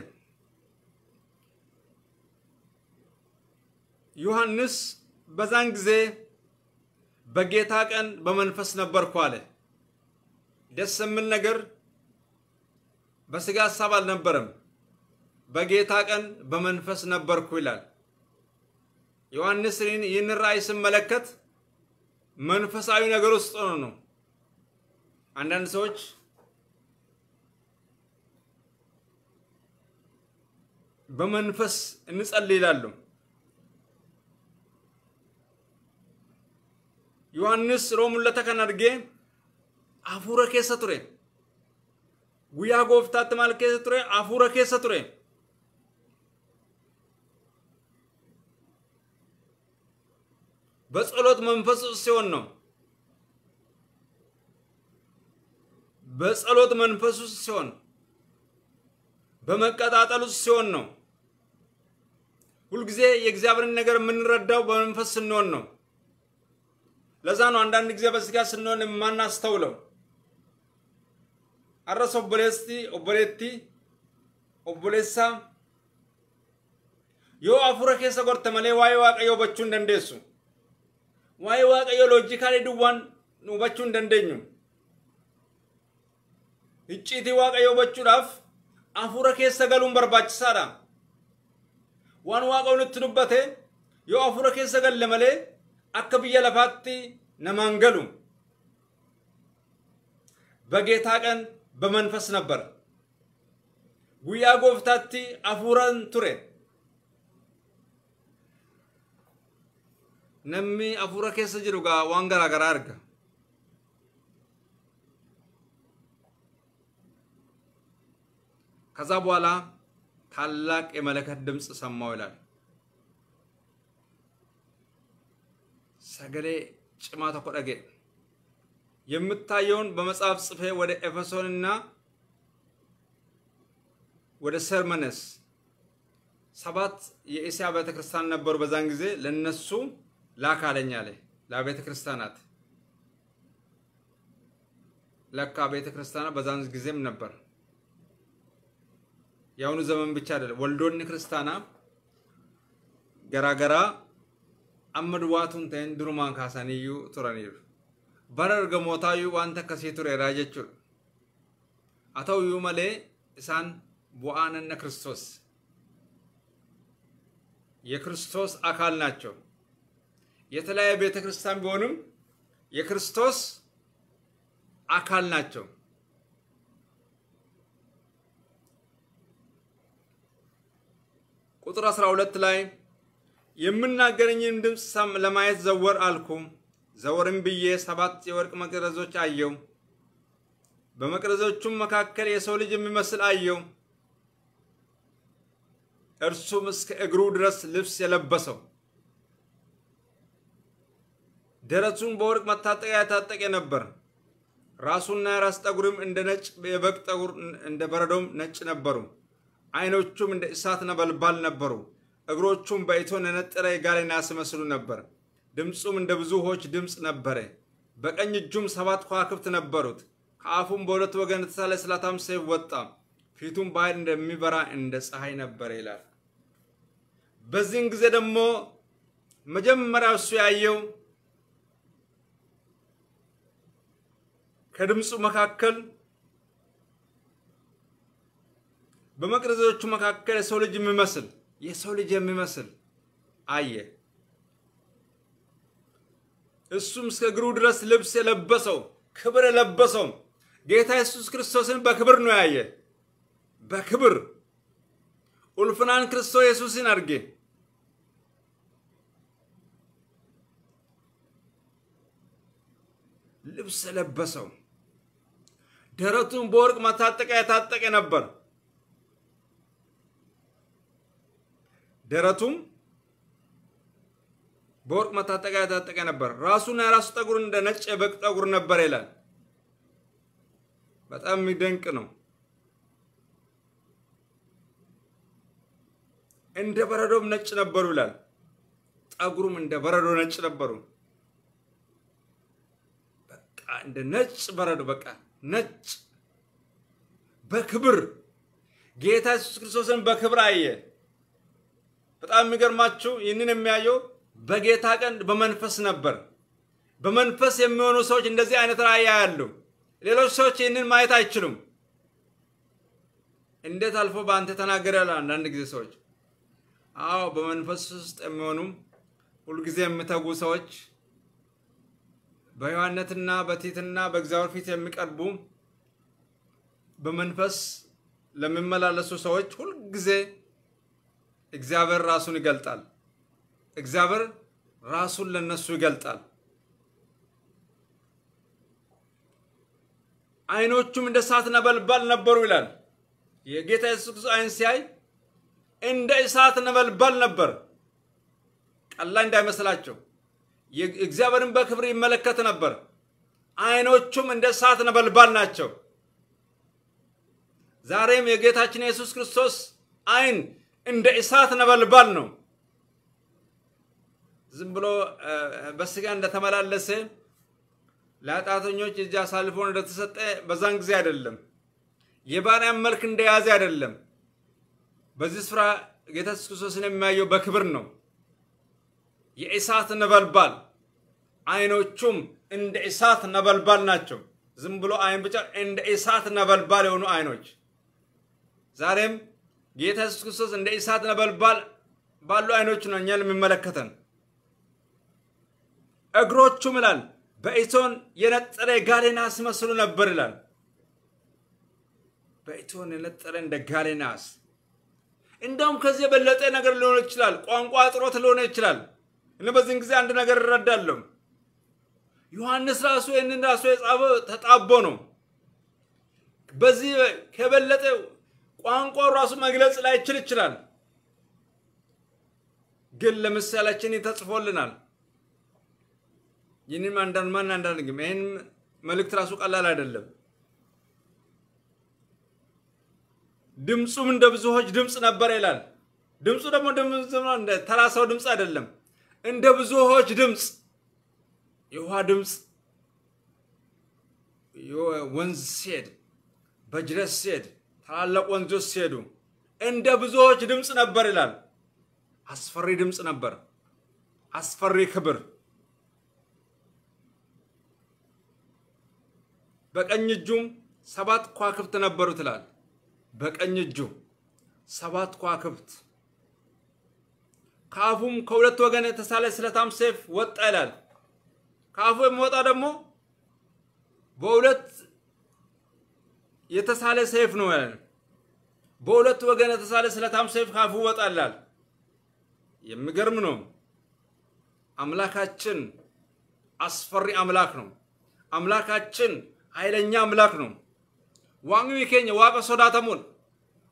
ዮሐንስ በዛን ጊዜ በጌታ ቀን በመንፈስ ነበርኩ አለ። ደስ የሚል ነገር በስጋ ሀሳብ አልነበረም። በጌታ ቀን በመንፈስ ነበርኩ ይላል። ዮሐንስ ይህን ራእይ ስመለከት መንፈሳዊ ነገር ውስጥ ሆኖ ነው። አንዳንድ ሰዎች በመንፈስ እንጸልይ ይላሉ። ዮሐንስ ሮሙለተ ከን አፉረ ኬሰ ቱሬ ጉያ ጎፍታት ማል ኬሰ ቱሬ አፉረ ኬሰ ቱሬ በጸሎት መንፈስ ሲሆን ነው። በጸሎት መንፈስ ውስጥ ሲሆን በመቀጣጠል ውስጥ ሲሆን ነው። ሁልጊዜ የእግዚአብሔርን ነገር የምንረዳው በመንፈስ ስንሆን ነው። ለዛ ነው አንዳንድ ጊዜ በስጋ ስንሆን የማናስተውለው። አረስ ኦቦሌስቲ ኦቦሌቲ ኦቦሌሳ yoo afura keessa gorte malee waa'ee waaqayyoo hubachuu hin dandeessu. Waa'ee waaqayyoo loojikaalii duwwaan nu hubachuu hin dandeenyu. Icciitii waaqayyoo hubachuudhaaf afura keessa galuun barbaachisaadha. Waan waaqayyoon nutti dubbate yoo afura keessa galle malee akka biyya lafaatti namaan galu. በጌታ ቀን በመንፈስ ነበር። ጉያ ጎፍታቲ አፉራን ቱሬ namni afuura keessa jiru gaa waan garaa garaa. ከዛ በኋላ ታላቅ የመለከት ድምፅ ሰማው ይላል። ሰገሌ ጭማ ተኮ የምታየውን በመጽሐፍ ጽፌ ወደ ኤፌሶንና ወደ ሰርመነስ ሰባት የእስያ ቤተ ክርስቲያን ነበሩ በዛን ጊዜ ለነሱ ላክ አለኝ አለ ለቤተ ክርስቲያናት ለካ ቤተ ክርስቲያናት በዛን ጊዜም ነበር። የአሁኑ ዘመን ብቻ አይደለም። ወልዶን ክርስቲያና amma duwwaatuun ta'in durumaan kaasaniyyuu turaniiru. Bara ergamootaayuu wanta akkasii tureeraa jechuudha. Haa ta'uyyuu malee isaan bu'aa nanna Kiristoos የክርስቶስ አካል ናቸው። የተለያየ ቤተ ክርስቲያን ቢሆንም የክርስቶስ አካል ናቸው። ቁጥር 12 ላይ የምናገረኝን ድምፅ ለማየት ዘወር አልኩ። ዘወርም ብዬ ሰባት የወርቅ መቅረዞች አየው። በመቅረዞቹም መካከል የሰው ልጅ የሚመስል አየው። እርሱም እስከ እግሩ ድረስ ልብስ የለበሰው ደረቱን በወርቅ መታጠቂያ የታጠቀ ነበር። ራሱና የራስ ጠጉርም እንደ ነጭ የበግ ጠጉር እንደ በረዶም ነጭ ነበሩ። ዓይኖቹም እንደ እሳት ነበልባል ነበሩ። እግሮቹም በእቶን የነጠረ የጋለ ናስ ይመስሉ ነበር። ድምፁም እንደ ብዙ ውኆች ድምፅ ነበረ። በቀኝ እጁም ሰባት ከዋክብት ነበሩት። ከአፉም በሁለት ወገን የተሳለ ስለታም ሰይፍ ወጣ። ፊቱም በኃይል እንደሚበራ እንደ ፀሐይ ነበረ ይላል። በዚህን ጊዜ ደግሞ መጀመሪያ እሱ ያየው ከድምፁ መካከል በመቅረዞቹ መካከል የሰው ልጅ የሚመስል የሰው ልጅ የሚመስል አየ። እሱም እስከ እግሩ ድረስ ልብስ የለበሰው ክብር የለበሰው ጌታ ኢየሱስ ክርስቶስን በክብር ነው ያየ። በክብር ኡልፍናን ክርስቶስ ኢየሱስን አድርጌ ልብስ የለበሰው ደረቱን በወርቅ መታጠቂያ የታጠቀ ነበር። ደረቱም በወርቅ መታጠቂያ የታጠቀ ነበር። ራሱና የራሱ ጠጉር እንደ ነጭ የበግ ጠጉር ነበር ይላል። በጣም የሚደንቅ ነው። እንደ በረዶም ነጭ ነበሩ ይላል። ጠጉሩም እንደ በረዶ ነጭ ነበሩ። በቃ እንደ ነጭ በረዶ በቃ ነጭ በክብር ጌታ ኢየሱስ ክርስቶስን በክብር አየ። በጣም የሚገርማችሁ ይህንን የሚያየው በጌታ ቀን በመንፈስ ነበር። በመንፈስ የሚሆኑ ሰዎች እንደዚህ አይነት ራእይ ያያሉ። ሌሎች ሰዎች ይህንን ማየት አይችሉም። እንዴት አልፎ በአንተ ተናገረ አንዳንድ ጊዜ ሰዎች አዎ በመንፈስ ውስጥ የሚሆኑ ሁልጊዜ የሚተጉ ሰዎች በሕያውነትና በትሕትና በእግዚአብሔር ፊት የሚቀርቡ በመንፈስ ለሚመላለሱ ሰዎች ሁልጊዜ እግዚአብሔር ራሱን ይገልጣል። እግዚአብሔር ራሱን ለነሱ ይገልጣል። ዓይኖቹም እንደ እሳት ነበልባል ነበሩ ይላል። የጌታ ኢየሱስ ክርስቶስ ዓይን ሲያይ እንደ እሳት ነበልባል ነበር። ቀላል እንዳይመስላቸው እግዚአብሔርን በክብር ይመለከት ነበር። ዓይኖቹም እንደ እሳት ነበልባል ናቸው። ዛሬም የጌታችን የኢየሱስ ክርስቶስ ዓይን እንደ እሳት ነበልባል ነው። ዝም ብሎ በስጋ እንደተመላለሰ ለኃጢአተኞች እጅ አሳልፎ እንደተሰጠ በዛን ጊዜ አይደለም። የባሪያን መልክ እንደያዘ አይደለም። በዚህ ስፍራ ጌታ ኢየሱስ ክርስቶስን የሚያየው በክብር ነው። የእሳት ነበልባል ዓይኖቹም እንደ እሳት ነበልባል ናቸው። ዝም ብሎ ዓይን ብቻ እንደ እሳት ነበልባል የሆኑ ዓይኖች ዛሬም ጌታ ኢየሱስ ክርስቶስ እንደ እሳት ነበልባል ባሉ ዓይኖች ነው እኛን የሚመለከተን። እግሮቹም ይላል በእቶን የነጠረ ጋሌ ናስ ይመስሉ ነበር ይላል። በእቶን የነጠረ እንደ ጋሌ ናስ። እንደውም ከዚህ የበለጠ ነገር ሊሆን ይችላል። ቋንቋ እጥሮት ሊሆን ይችላል። እኔ በዚህን ጊዜ አንድ ነገር እረዳለሁ። ዮሐንስ ራሱ ይህንን ራሱ የጻፈው ተጣቦ ነው። በዚህ ከበለጠ ቋንቋው ራሱ መግለጽ ላይችል ይችላል። ግን ለምሳሌያችን ተጽፎልናል። አንዳንድ ማን አንዳንድግም ይህን መልእክት ራሱ ቀላል አይደለም። ድምፁም እንደ ብዙዎች ድምፅ ነበር ይላል። ድምፁ ደግሞ ተራ ሰው ድምፅ አይደለም፣ እንደ ብዙዎች ድምፅ፣ የውሃ ድምፅ፣ ወንዝ ሲሄድ፣ በጅረት ሲሄድ፣ ታላላቅ ወንዞች ሲሄዱ እንደ ብዙዎች ድምፅ ነበር ይላል። አስፈሪ ድምፅ ነበር፣ አስፈሪ ክብር። በቀኝ እጁም ሰባት ከዋክብት ነበሩ ትላል። በቀኝ እጁ ሰባት ከዋክብት ከአፉም ከሁለት ወገን የተሳለ ስለታም ሰይፍ ወጣ ይላል። ከአፉ የሚወጣ ደግሞ በሁለት የተሳለ ሰይፍ ነው ያለ። በሁለት ወገን የተሳለ ስለታም ሰይፍ ከአፉ ይወጣላል። የሚገርም ነው። አምላካችን አስፈሪ አምላክ ነው። አምላካችን ኃይለኛ አምላክ ነው። ዋቅኒ ኬኛ ዋቀ ሶዳተሙን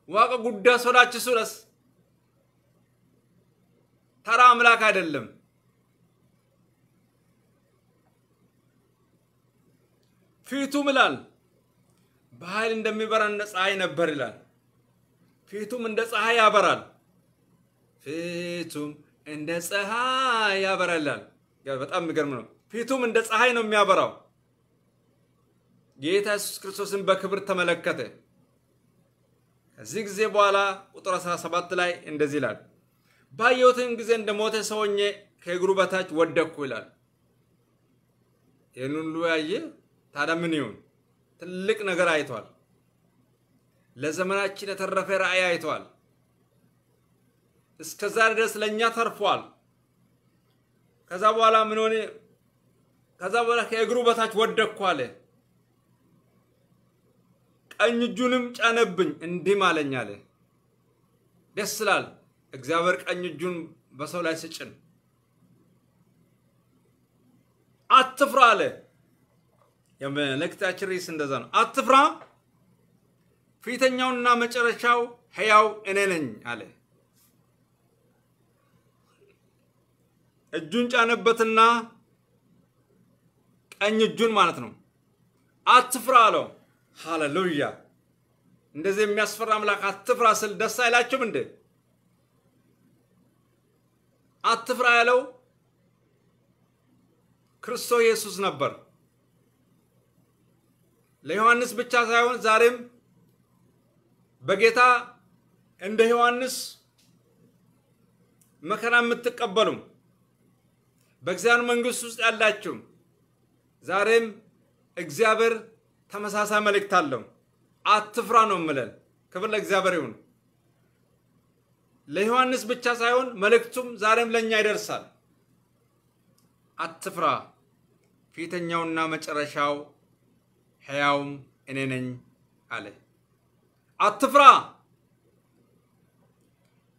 ዋቀ ጉዳ ሶዳችሱደስ ተራ አምላክ አይደለም። ፊቱም ይላል በኃይል እንደሚበራ እንደ ፀሐይ ነበር ይላል። ፊቱም እንደ ፀሐይ ያበራል። ፊቱም እንደ ፀሐይ ያበራል ይላል። በጣም የሚገርም ነው። ፊቱም እንደ ፀሐይ ነው የሚያበራው። ጌታ ኢየሱስ ክርስቶስን በክብር ተመለከተ። ከዚህ ጊዜ በኋላ ቁጥር 17 ላይ እንደዚህ ይላል፣ ባየሁትም ጊዜ እንደ ሞተ ሰው ከእግሩ በታች ወደቅኩ ይላል። ይህን ሁሉ ያየ ታዲያ ምን ይሁን? ትልቅ ነገር አይቷል። ለዘመናችን የተረፈ ራእይ አይቷል። እስከ ዛሬ ድረስ ለእኛ ተርፏል። ከዛ በኋላ ምን ሆነ? ከዛ በኋላ ከእግሩ በታች ወደቅኩ አለ። ቀኝ እጁንም ጫነብኝ እንዲህም አለኝ አለ። ደስ ይላል። እግዚአብሔር ቀኝ እጁን በሰው ላይ ስጭን። አትፍራ አለ። የመልእክታችን ርዕስ እንደዛ ነው። አትፍራ፣ ፊተኛውና መጨረሻው ሕያው እኔ ነኝ አለ። እጁን ጫነበትና ቀኝ እጁን ማለት ነው። አትፍራ አለው። ሃሌሉያ! እንደዚህ የሚያስፈራ አምላክ አትፍራ ስል ደስ አይላችሁም እንዴ? አትፍራ ያለው ክርስቶስ ኢየሱስ ነበር። ለዮሐንስ ብቻ ሳይሆን ዛሬም በጌታ እንደ ዮሐንስ መከራ የምትቀበሉ በእግዚአብሔር መንግሥት ውስጥ ያላችሁ ዛሬም እግዚአብሔር ተመሳሳይ መልእክት አለው። አትፍራ ነው የምለን። ክብር ለእግዚአብሔር ይሁን። ለዮሐንስ ብቻ ሳይሆን መልእክቱም ዛሬም ለእኛ ይደርሳል። አትፍራ፣ ፊተኛውና መጨረሻው ሕያውም እኔ ነኝ አለ። አትፍራ፣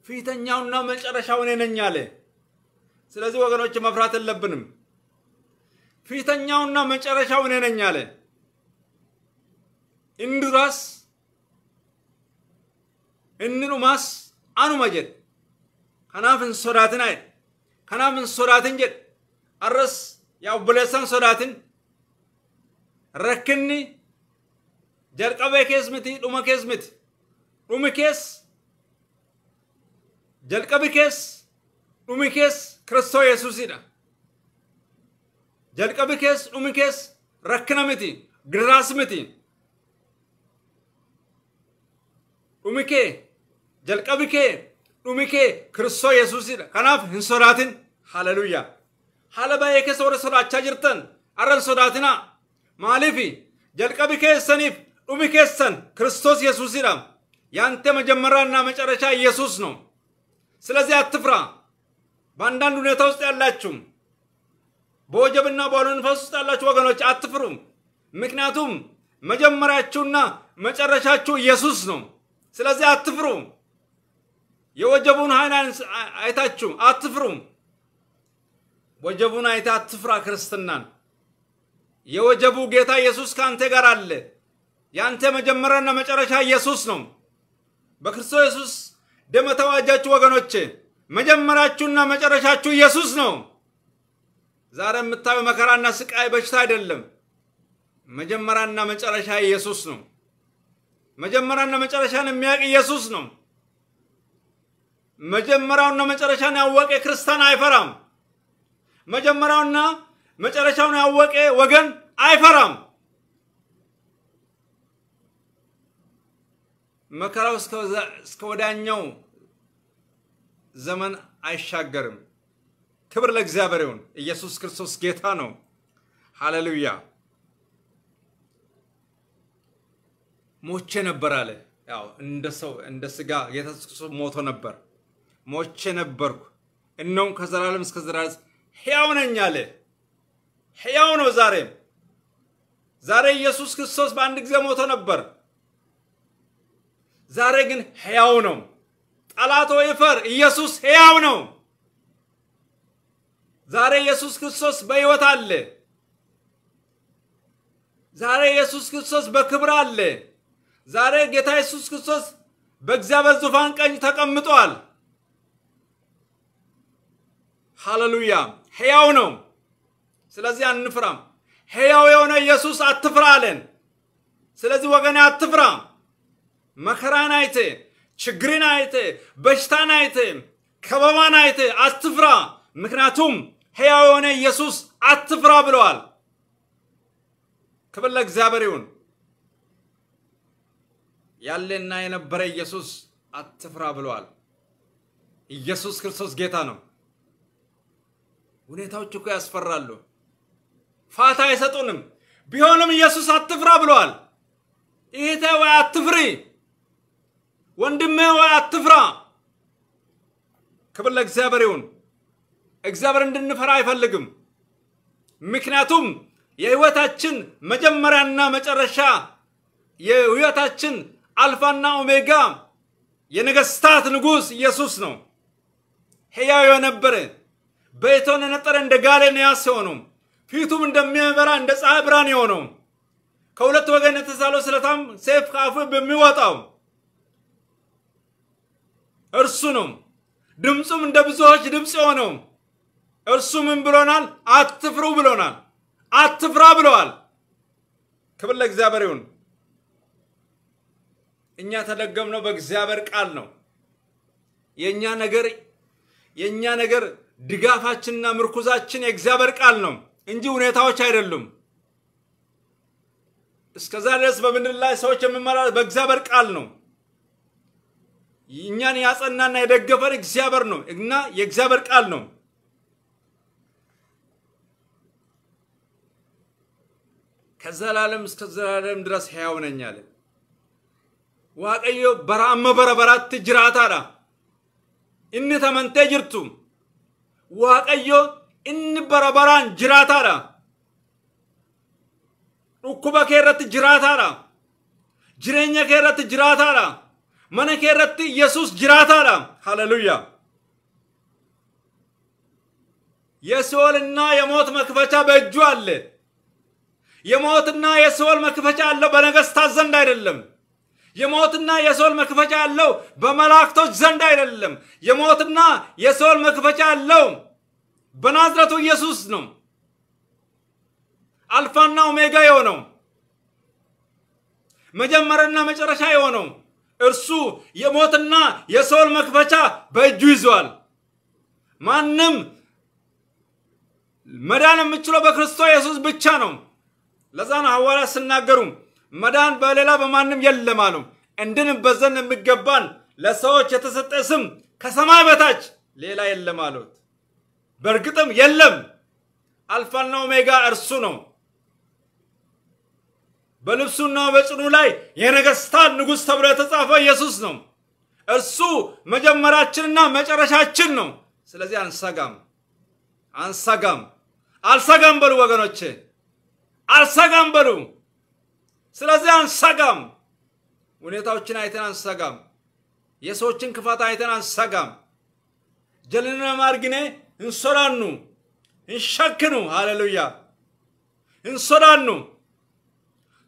ፊተኛውና መጨረሻው እኔ ነኝ አለ። ስለዚህ ወገኖች መፍራት የለብንም። ፊተኛውና መጨረሻው እኔ ነኝ አለ። እንዱራስ እንኑማስ አኑማ ጀድ ከናፍ እንሶዳትን አይ ከናፍ እንሶዳትን ጀድ አረስ ያው ብለሰን ሶዳትን ረክኒ ጀልቀቤ ኬስ ምቲ ዱመ ኬስ ምቲ ዱሚ ኬስ ጀልቀቢ ኬስ ዱሚ ኬስ ክርስቶ ኢየሱሲዳ ጀልቀቢ ኬስ ዱሚ ኬስ ረክነ ምቲ ግራስ ምቲ dhumi kee jalqabi kee dhumi kee kiristoo yesuusidha kanaaf hin sodaatin haleluyaa haala baay'ee keessa warra sodaachaa jirtan arra hin sodaatinaa maaliifi jalqabi keessaniif dhumi keessan ክርስቶስ ኢየሱስidha ያንተ መጀመሪያና መጨረሻ ኢየሱስ ነው ስለዚህ አትፍራ በአንዳንድ ሁኔታ ውስጥ ያላችሁ በወጀብና በአውሎ ነፋስ ውስጥ ያላችሁ ወገኖች አትፍሩም ምክንያቱም መጀመሪያችሁና መጨረሻችሁ ኢየሱስ ነው ስለዚህ አትፍሩ። የወጀቡን ኃይል አይታችሁ አትፍሩም። ወጀቡን አይታ አትፍራ ክርስትናን። የወጀቡ ጌታ ኢየሱስ ከአንተ ጋር አለ። የአንተ መጀመሪያና መጨረሻ ኢየሱስ ነው። በክርስቶስ ኢየሱስ ደም የተዋጃችሁ ወገኖቼ መጀመሪያችሁና መጨረሻችሁ ኢየሱስ ነው። ዛሬ የምታዩ መከራና ስቃይ በሽታ አይደለም። መጀመሪያና መጨረሻ ኢየሱስ ነው። መጀመሪያና መጨረሻን የሚያውቅ ኢየሱስ ነው። መጀመሪያውና መጨረሻን ያወቀ ክርስቲያን አይፈራም። መጀመሪያውና መጨረሻውን ያወቀ ወገን አይፈራም። መከራው እስከ ወዳኛው ዘመን አይሻገርም። ክብር ለእግዚአብሔር ይሁን። ኢየሱስ ክርስቶስ ጌታ ነው። ሃሌሉያ። ሞቼ ነበር አለ። ያው እንደ ሰው እንደ ስጋ ጌታ ሞቶ ነበር። ሞቼ ነበርኩ፣ እነሆም ከዘላለም እስከ ዘላለም ሕያው ነኝ አለ። ሕያው ነው ዛሬም። ዛሬ ኢየሱስ ክርስቶስ በአንድ ጊዜ ሞቶ ነበር። ዛሬ ግን ሕያው ነው። ጠላቶ ይፈር፣ ኢየሱስ ሕያው ነው። ዛሬ ኢየሱስ ክርስቶስ በሕይወት አለ። ዛሬ ኢየሱስ ክርስቶስ በክብር አለ። ዛሬ ጌታ ኢየሱስ ክርስቶስ በእግዚአብሔር ዙፋን ቀኝ ተቀምጧል። ሃሌሉያ! ሕያው ነው። ስለዚህ አንፍራም። ሕያው የሆነ ኢየሱስ አትፍራ አለን። ስለዚህ ወገኔ አትፍራ። መከራን አይተ፣ ችግርን አይተ፣ በሽታን አይተ፣ ከበባን አይተ አትፍራ። ምክንያቱም ሕያው የሆነ ኢየሱስ አትፍራ ብለዋል። ክብር ለእግዚአብሔር ይሁን። ያለና የነበረ ኢየሱስ አትፍራ ብለዋል። ኢየሱስ ክርስቶስ ጌታ ነው። ሁኔታዎች እኮ ያስፈራሉ፣ ፋታ አይሰጡንም። ቢሆንም ኢየሱስ አትፍራ ብለዋል። እህቴ ወይ አትፍሪ፣ ወንድሜ ወይ አትፍራ። ክብር ለእግዚአብሔር ይሁን። እግዚአብሔር እንድንፈራ አይፈልግም። ምክንያቱም የህይወታችን መጀመሪያና መጨረሻ የህይወታችን አልፋና ኦሜጋ የነገስታት ንጉሥ ኢየሱስ ነው። ሕያው የነበረ በእቶን የነጠረ እንደ ጋለ ናስ የሆነው ፊቱም እንደሚያበራ እንደ ፀሐይ ብርሃን የሆነው ከሁለት ወገን የተሳለው ስለታም ሰይፍ ከአፉ በሚወጣው እርሱ ነው። ድምፁም እንደ ብዙዎች ድምፅ የሆነው እርሱ ምን ብሎናል? አትፍሩ ብሎናል። አትፍራ ብለዋል። ክብር ለእግዚአብሔር ይሁን። እኛ ተደገምነው በእግዚአብሔር ቃል ነው። የእኛ ነገር የእኛ ነገር ድጋፋችንና ምርኩዛችን የእግዚአብሔር ቃል ነው እንጂ ሁኔታዎች አይደሉም። እስከዛ ድረስ በምድር ላይ ሰዎች የሚመራው በእግዚአብሔር ቃል ነው። እኛን ያጸናና የደገፈን እግዚአብሔር ነው እና የእግዚአብሔር ቃል ነው። ከዘላለም እስከ ዘላለም ድረስ ሕያው ነኝ አለ። ዋቀዮ በራመ በረበራት ጅራታዳ እኒ ተመንቴ ጅርቱ ዋቀዮ እኒ በረበራን ጅራታዳ dhukkuba kee irratti jiraataadha. Jireenya kee irratti jiraataadha. Mana kee irratti yesus jiraataadha. ሃሌሉያ የሲኦልና የሞት መክፈቻ በእጁ አለ የሞትና የሲኦል መክፈቻ ያለው በነገስታት ዘንድ አይደለም የሞትና የሲኦል መክፈቻ ያለው በመላእክቶች ዘንድ አይደለም የሞትና የሲኦል መክፈቻ ያለው በናዝረቱ ኢየሱስ ነው አልፋና ኦሜጋ የሆነው መጀመሪያና መጨረሻ የሆነው እርሱ የሞትና የሲኦል መክፈቻ በእጁ ይዟል። ማንም መዳን የምችለው በክርስቶስ ኢየሱስ ብቻ ነው። ለዛ ነው ሐዋርያት ሲናገሩ መዳን በሌላ በማንም የለም አሉ። እንድንበት ዘንድ የሚገባን ለሰዎች የተሰጠ ስም ከሰማይ በታች ሌላ የለም አሉት። በእርግጥም የለም። አልፋና ኦሜጋ እርሱ ነው። በልብሱና በጭኑ ላይ የነገስታት ንጉሥ ተብሎ የተጻፈው ኢየሱስ ነው። እርሱ መጀመራችንና መጨረሻችን ነው። ስለዚህ አንሰጋም፣ አንሰጋም፣ አልሰጋም በሉ ወገኖቼ፣ አልሰጋም በሉ። ስለዚህ አንሰጋም። ሁኔታዎችን አይተን አንሰጋም። የሰዎችን ክፋት አይተን አንሰጋም። ጀልና ማርግኔ እንሶራኑ እንሸክኑ ሃሌሉያ እንሶዳኑ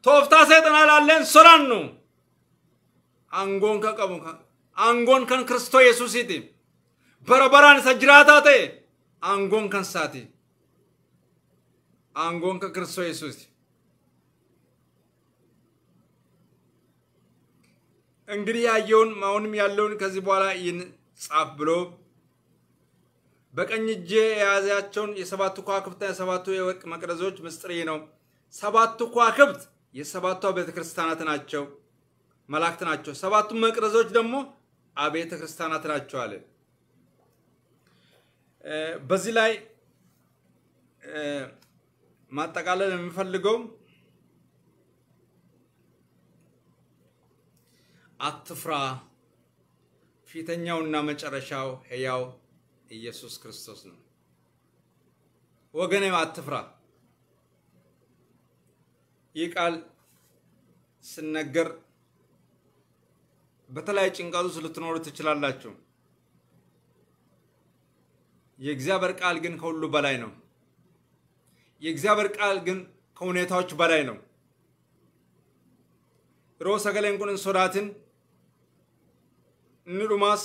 ቶፍታ ሰይጠና ላለን ሶራኑ አንጎን ከቀቡ አንጎን ከን ክርስቶ ኢየሱሲቲ በረበራን isa jiraataa ta'e aangoon kan isaati aangoon kan ክርስቶስ ኢየሱስ እንግዲህ ያየውን አሁንም ያለውን ከዚህ በኋላ ይህን ጻፍ ብሎ በቀኝ እጄ የያዛቸውን የሰባቱ ከዋክብትና የሰባቱ የወርቅ መቅረዞች ምስጢር ይህ ነው። ሰባቱ ከዋክብት የሰባቱ ቤተ ክርስቲያናት ናቸው፣ መላእክት ናቸው። ሰባቱ መቅረዞች ደግሞ አቤተ ክርስቲያናት ናቸው አለ። በዚህ ላይ ማጠቃለል የምፈልገው አትፍራ፣ ፊተኛውና መጨረሻው ሕያው ኢየሱስ ክርስቶስ ነው። ወገኔም አትፍራ። ይህ ቃል ስነገር በተለያዩ ጭንቀት ውስጥ ልትኖሩ ትችላላችሁ። የእግዚአብሔር ቃል ግን ከሁሉ በላይ ነው። የእግዚአብሔር ቃል ግን ከሁኔታዎች በላይ ነው። ሮ ሰገሌን ቁን ሶዳትን dhumaas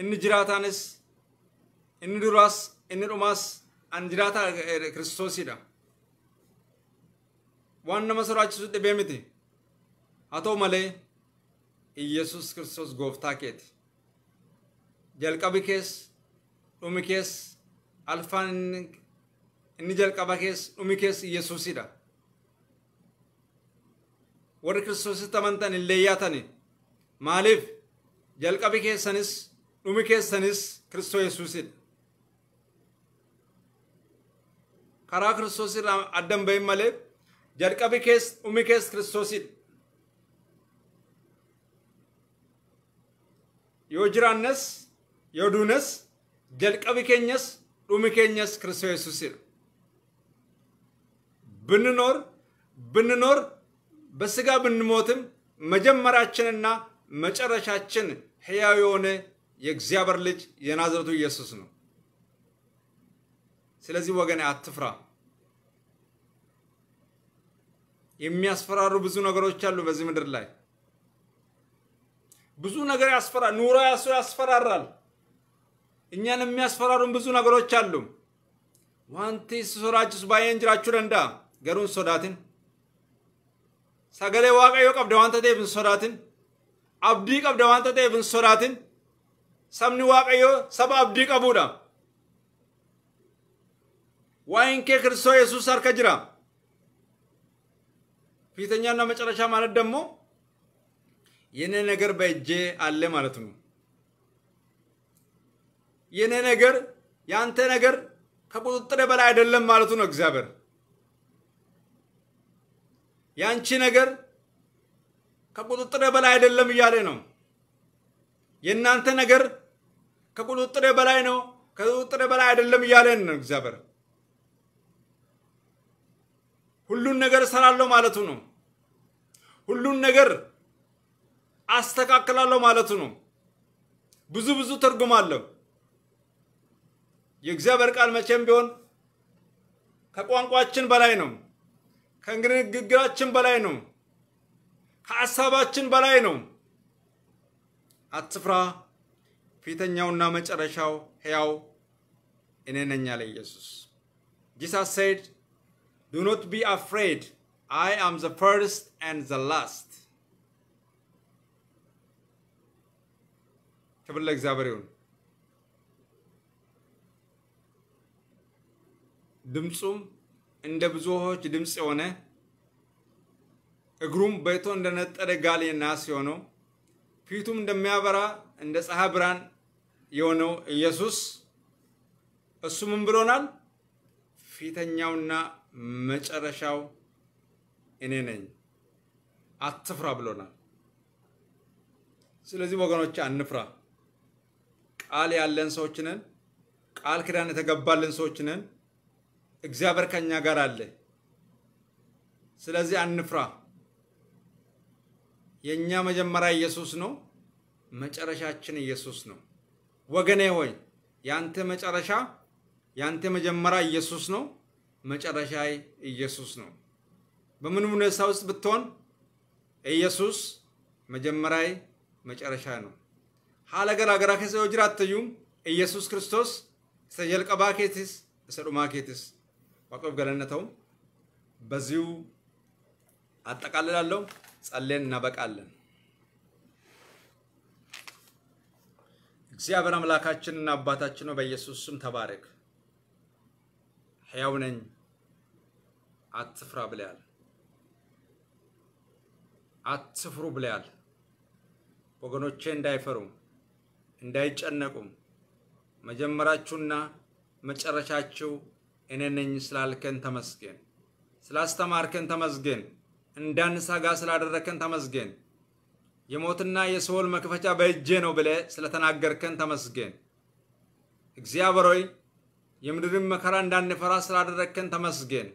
inni jiraataanis inni duraas inni dhumaas an jiraata kiristoosidha waan nama sodaachisu dhibee miti haa ta'u malee iyesus kiristoos gooftaa keeti jalqabi kees dhumi kees alfaan inni jalqaba kees dhumi kees iyesuusidha warri kiristoositti amantan illee yaatani maaliif jalqabi keessanis dhumi keessanis kiristoo yesuusidha karaa kiristoos irraa addan bahin malee jalqabi kees dhumi kees kiristoosidha yoo jiraannes yoo duunes jalqabi keenyas dhumi keenyas kiristoo yesuusidha ብንኖር ብንኖር በስጋ ብንሞትም መጀመሪያችንና መጨረሻችን ሕያው የሆነ የእግዚአብሔር ልጅ የናዝረቱ ኢየሱስ ነው። ስለዚህ ወገኔ አትፍራ። የሚያስፈራሩ ብዙ ነገሮች አሉ በዚህ ምድር ላይ ብዙ ነገር ያስፈራ ኑሮ ያሱ ያስፈራራል። እኛን የሚያስፈራሩን ብዙ ነገሮች አሉ። wanti sodaachisu baay'een jiraachuu danda'a garuu hin sodaatin sagalee Waaqayyoo qabda waanta hin sodaatin abdii qabda waanta ta'eef hin sodaatin sabni waaqayyo saba abdii qabuudha waa'een kee ክርስቶስ ኢየሱስ harka jira ፊተኛና መጨረሻ ማለት ደግሞ የኔ ነገር በእጄ አለ ማለት ነው። የኔ ነገር ያንተ ነገር ከቁጥጥር በላይ አይደለም ማለቱ ነው እግዚአብሔር። ያንቺ ነገር ከቁጥጥር በላይ አይደለም እያለ ነው። የእናንተ ነገር ከቁጥጥር በላይ ነው፣ ከቁጥጥር በላይ አይደለም እያለ ነው እግዚአብሔር። ሁሉን ነገር እሰራለሁ ማለቱ ነው። ሁሉን ነገር አስተካክላለሁ ማለቱ ነው። ብዙ ብዙ ትርጉም አለው። የእግዚአብሔር ቃል መቼም ቢሆን ከቋንቋችን በላይ ነው። ከንግግራችን በላይ ነው። ከሀሳባችን በላይ ነው። አትፍራ፣ ፊተኛውና መጨረሻው ሕያው እኔ ነኝ አለ ኢየሱስ። Jesus said do not be afraid I am the first and the last። ክብር ለእግዚአብሔር ይሁን። ድምፁም እንደ ብዙ ውኆች ድምፅ የሆነ እግሩም በእቶን እንደነጠረ የጋለ ናስ የሆነው ፊቱም እንደሚያበራ እንደ ፀሐይ ብርሃን የሆነው ኢየሱስ እሱ ምን ብሎናል? ፊተኛውና መጨረሻው እኔ ነኝ፣ አትፍራ ብሎናል። ስለዚህ ወገኖች አንፍራ። ቃል ያለን ሰዎች ነን። ቃል ኪዳን የተገባልን ሰዎች ነን። እግዚአብሔር ከኛ ጋር አለ። ስለዚህ አንፍራ። የእኛ መጀመሪያ ኢየሱስ ነው፣ መጨረሻችን ኢየሱስ ነው። ወገኔ ሆይ ያንተ መጨረሻ ያንተ መጀመሪያ ኢየሱስ ነው፣ መጨረሻ ኢየሱስ ነው። በምንም ሁኔታ ውስጥ ብትሆን ኢየሱስ መጀመሪያ መጨረሻ ነው። ሀለ ገራገራ ከሰ ጅራተዩም ኢየሱስ ክርስቶስ keetis waaqoof galanna ta'u በዚሁ አጠቃልላለሁ። ጸሌን እናበቃለን። እግዚአብሔር አምላካችንና አባታችን ነው። በኢየሱስ ስም ተባረክ። ሕያው ነኝ አትፍራ ብለያል። አትፍሩ ብለያል። ወገኖቼ እንዳይፈሩ እንዳይጨነቁም መጀመራችሁና መጨረሻችሁ እኔ ነኝ ስላልከን ተመስገን። ስላስተማርከን ተመስገን። እንዳንሰጋ ስላደረከን ተመስገን። የሞትና የሲኦል መክፈቻ በእጄ ነው ብለህ ስለተናገርከን ተመስገን። እግዚአብሔር ሆይ የምድርን መከራ እንዳንፈራ ስላደረከን ተመስገን።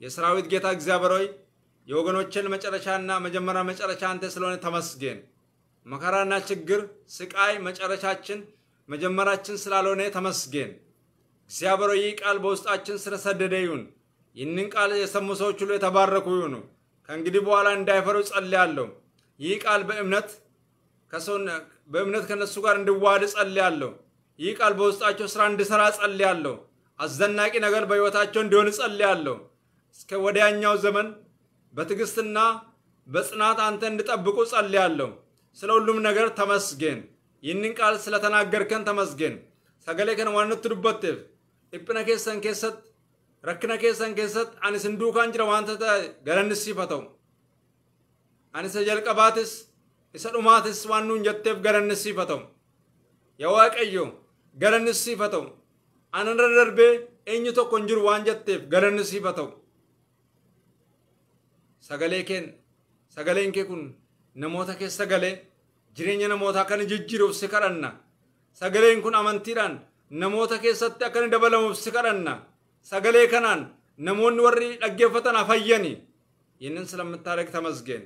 የሰራዊት ጌታ እግዚአብሔር ሆይ የወገኖችን መጨረሻና መጀመሪያ መጨረሻ አንተ ስለሆነ ተመስገን። መከራና ችግር፣ ስቃይ መጨረሻችን መጀመራችን ስላልሆነ ተመስገን። እግዚአብሔር ይህ ቃል በውስጣችን ስለሰደደ ይሁን። ይህንን ቃል የሰሙ ሰዎች ሁሉ የተባረኩ ይሁኑ። ከእንግዲህ በኋላ እንዳይፈሩ ጸልያለሁ። ይህ ቃል በእምነት በእምነት ከነሱ ጋር እንዲዋሃድ ጸልያለሁ። ይህ ቃል በውስጣቸው ስራ እንዲሰራ ጸልያለሁ። አስደናቂ ነገር በሕይወታቸው እንዲሆን ጸልያለሁ። እስከ ወዲያኛው ዘመን በትዕግስትና በጽናት አንተ እንዲጠብቁ ጸልያለሁ። ስለ ሁሉም ነገር ተመስገን። ይህንን ቃል ስለተናገርከን ተመስገን። ሰገሌ ከን ዋንቱ ዱበቴፍ dhiphina keessan keessatti rakkina keessan keessatti ani isin duukaan jira wanta ta'e galannisiifata'u ani isa jalqabaatis isa dhumaatis waan nuun jetteef galannisiifata'u yaa waaqayyo galannisiifata'u anarra darbee eenyu tokko hin jiru waan jetteef galannisiifata'u sagalee keen sagaleen kee kun namoota keessa galee jireenya namootaa kan jijjiiruuf si kadhanna sagaleen kun amantiidhaan namoota keessatti akka inni dabalamuuf si kadhanna sagalee kanaan namoonni warri dhaggeeffatan afayyani ይህንን ስለምታደርግ ተመስገን።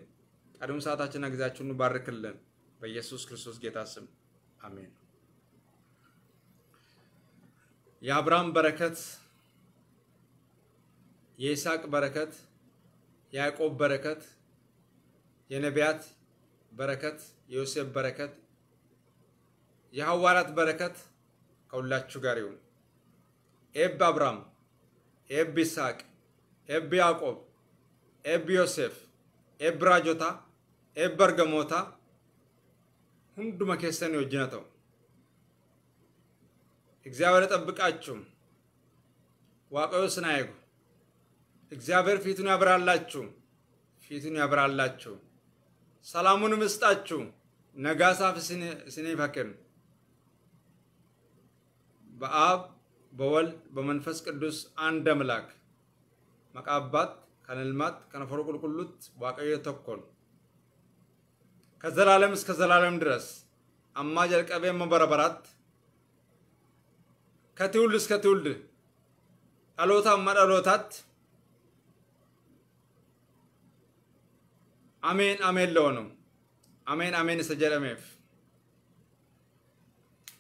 ቀድሞ ሰዓታችንና ጊዜያችሁን ባርክልን በኢየሱስ ክርስቶስ ጌታ ስም አሜን። የአብርሃም በረከት፣ የይስሐቅ በረከት፣ የያዕቆብ በረከት፣ የነቢያት በረከት፣ የዮሴፍ በረከት፣ የሐዋርያት በረከት ከሁላችሁ ጋር ይሁን። eebba Abrahaam፣ eebba Yisihaaq፣ eebba Yaaqoob፣ eebba Yoseef፣ eebba raajotaa፣ eebba ergamootaa hunduma keessan wajjin እግዚአብሔር ይጠብቃችሁ Waaqayyo isin haa eegu እግዚአብሔር ፊቱን ያብራላችሁ ፊቱን ያብራላችሁ። ሰላሙንም እስጣችሁ ነጋሳፍ ስኔ ፈክን በአብ በወልድ በመንፈስ ቅዱስ አንድ አምላክ መቃባት ከነልማት ከነፈሮ ቁልቁሉት ዋቀዮ ተኮን ከዘላለም እስከ ዘላለም ድረስ አማ ጀልቀቤ መበረበራት ከትውልድ እስከ ትውልድ ዳሎታ አማ አሜን አሜን ለሆነው አሜን አሜን jedhameef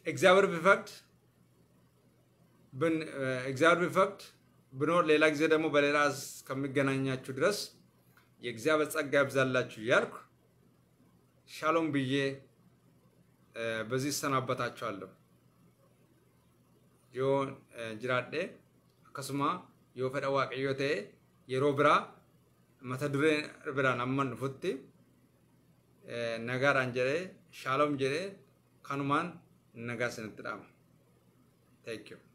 እግዚአብሔር ቢፈቅድ እግዚአብሔር ቢፈቅድ ብኖር ሌላ ጊዜ ደግሞ በሌላ እስከሚገናኛችሁ ድረስ የእግዚአብሔር ጸጋ ይብዛላችሁ እያልኩ ሻሎም ብዬ በዚህ akkasuma yoo fedha waaqayyoo ta'e yeroo biraa mata duree biraan amman dhufutti nagaadhaan jedhee shaaloom jedhee kanumaan nagaa isinitti dhaama. Thank you.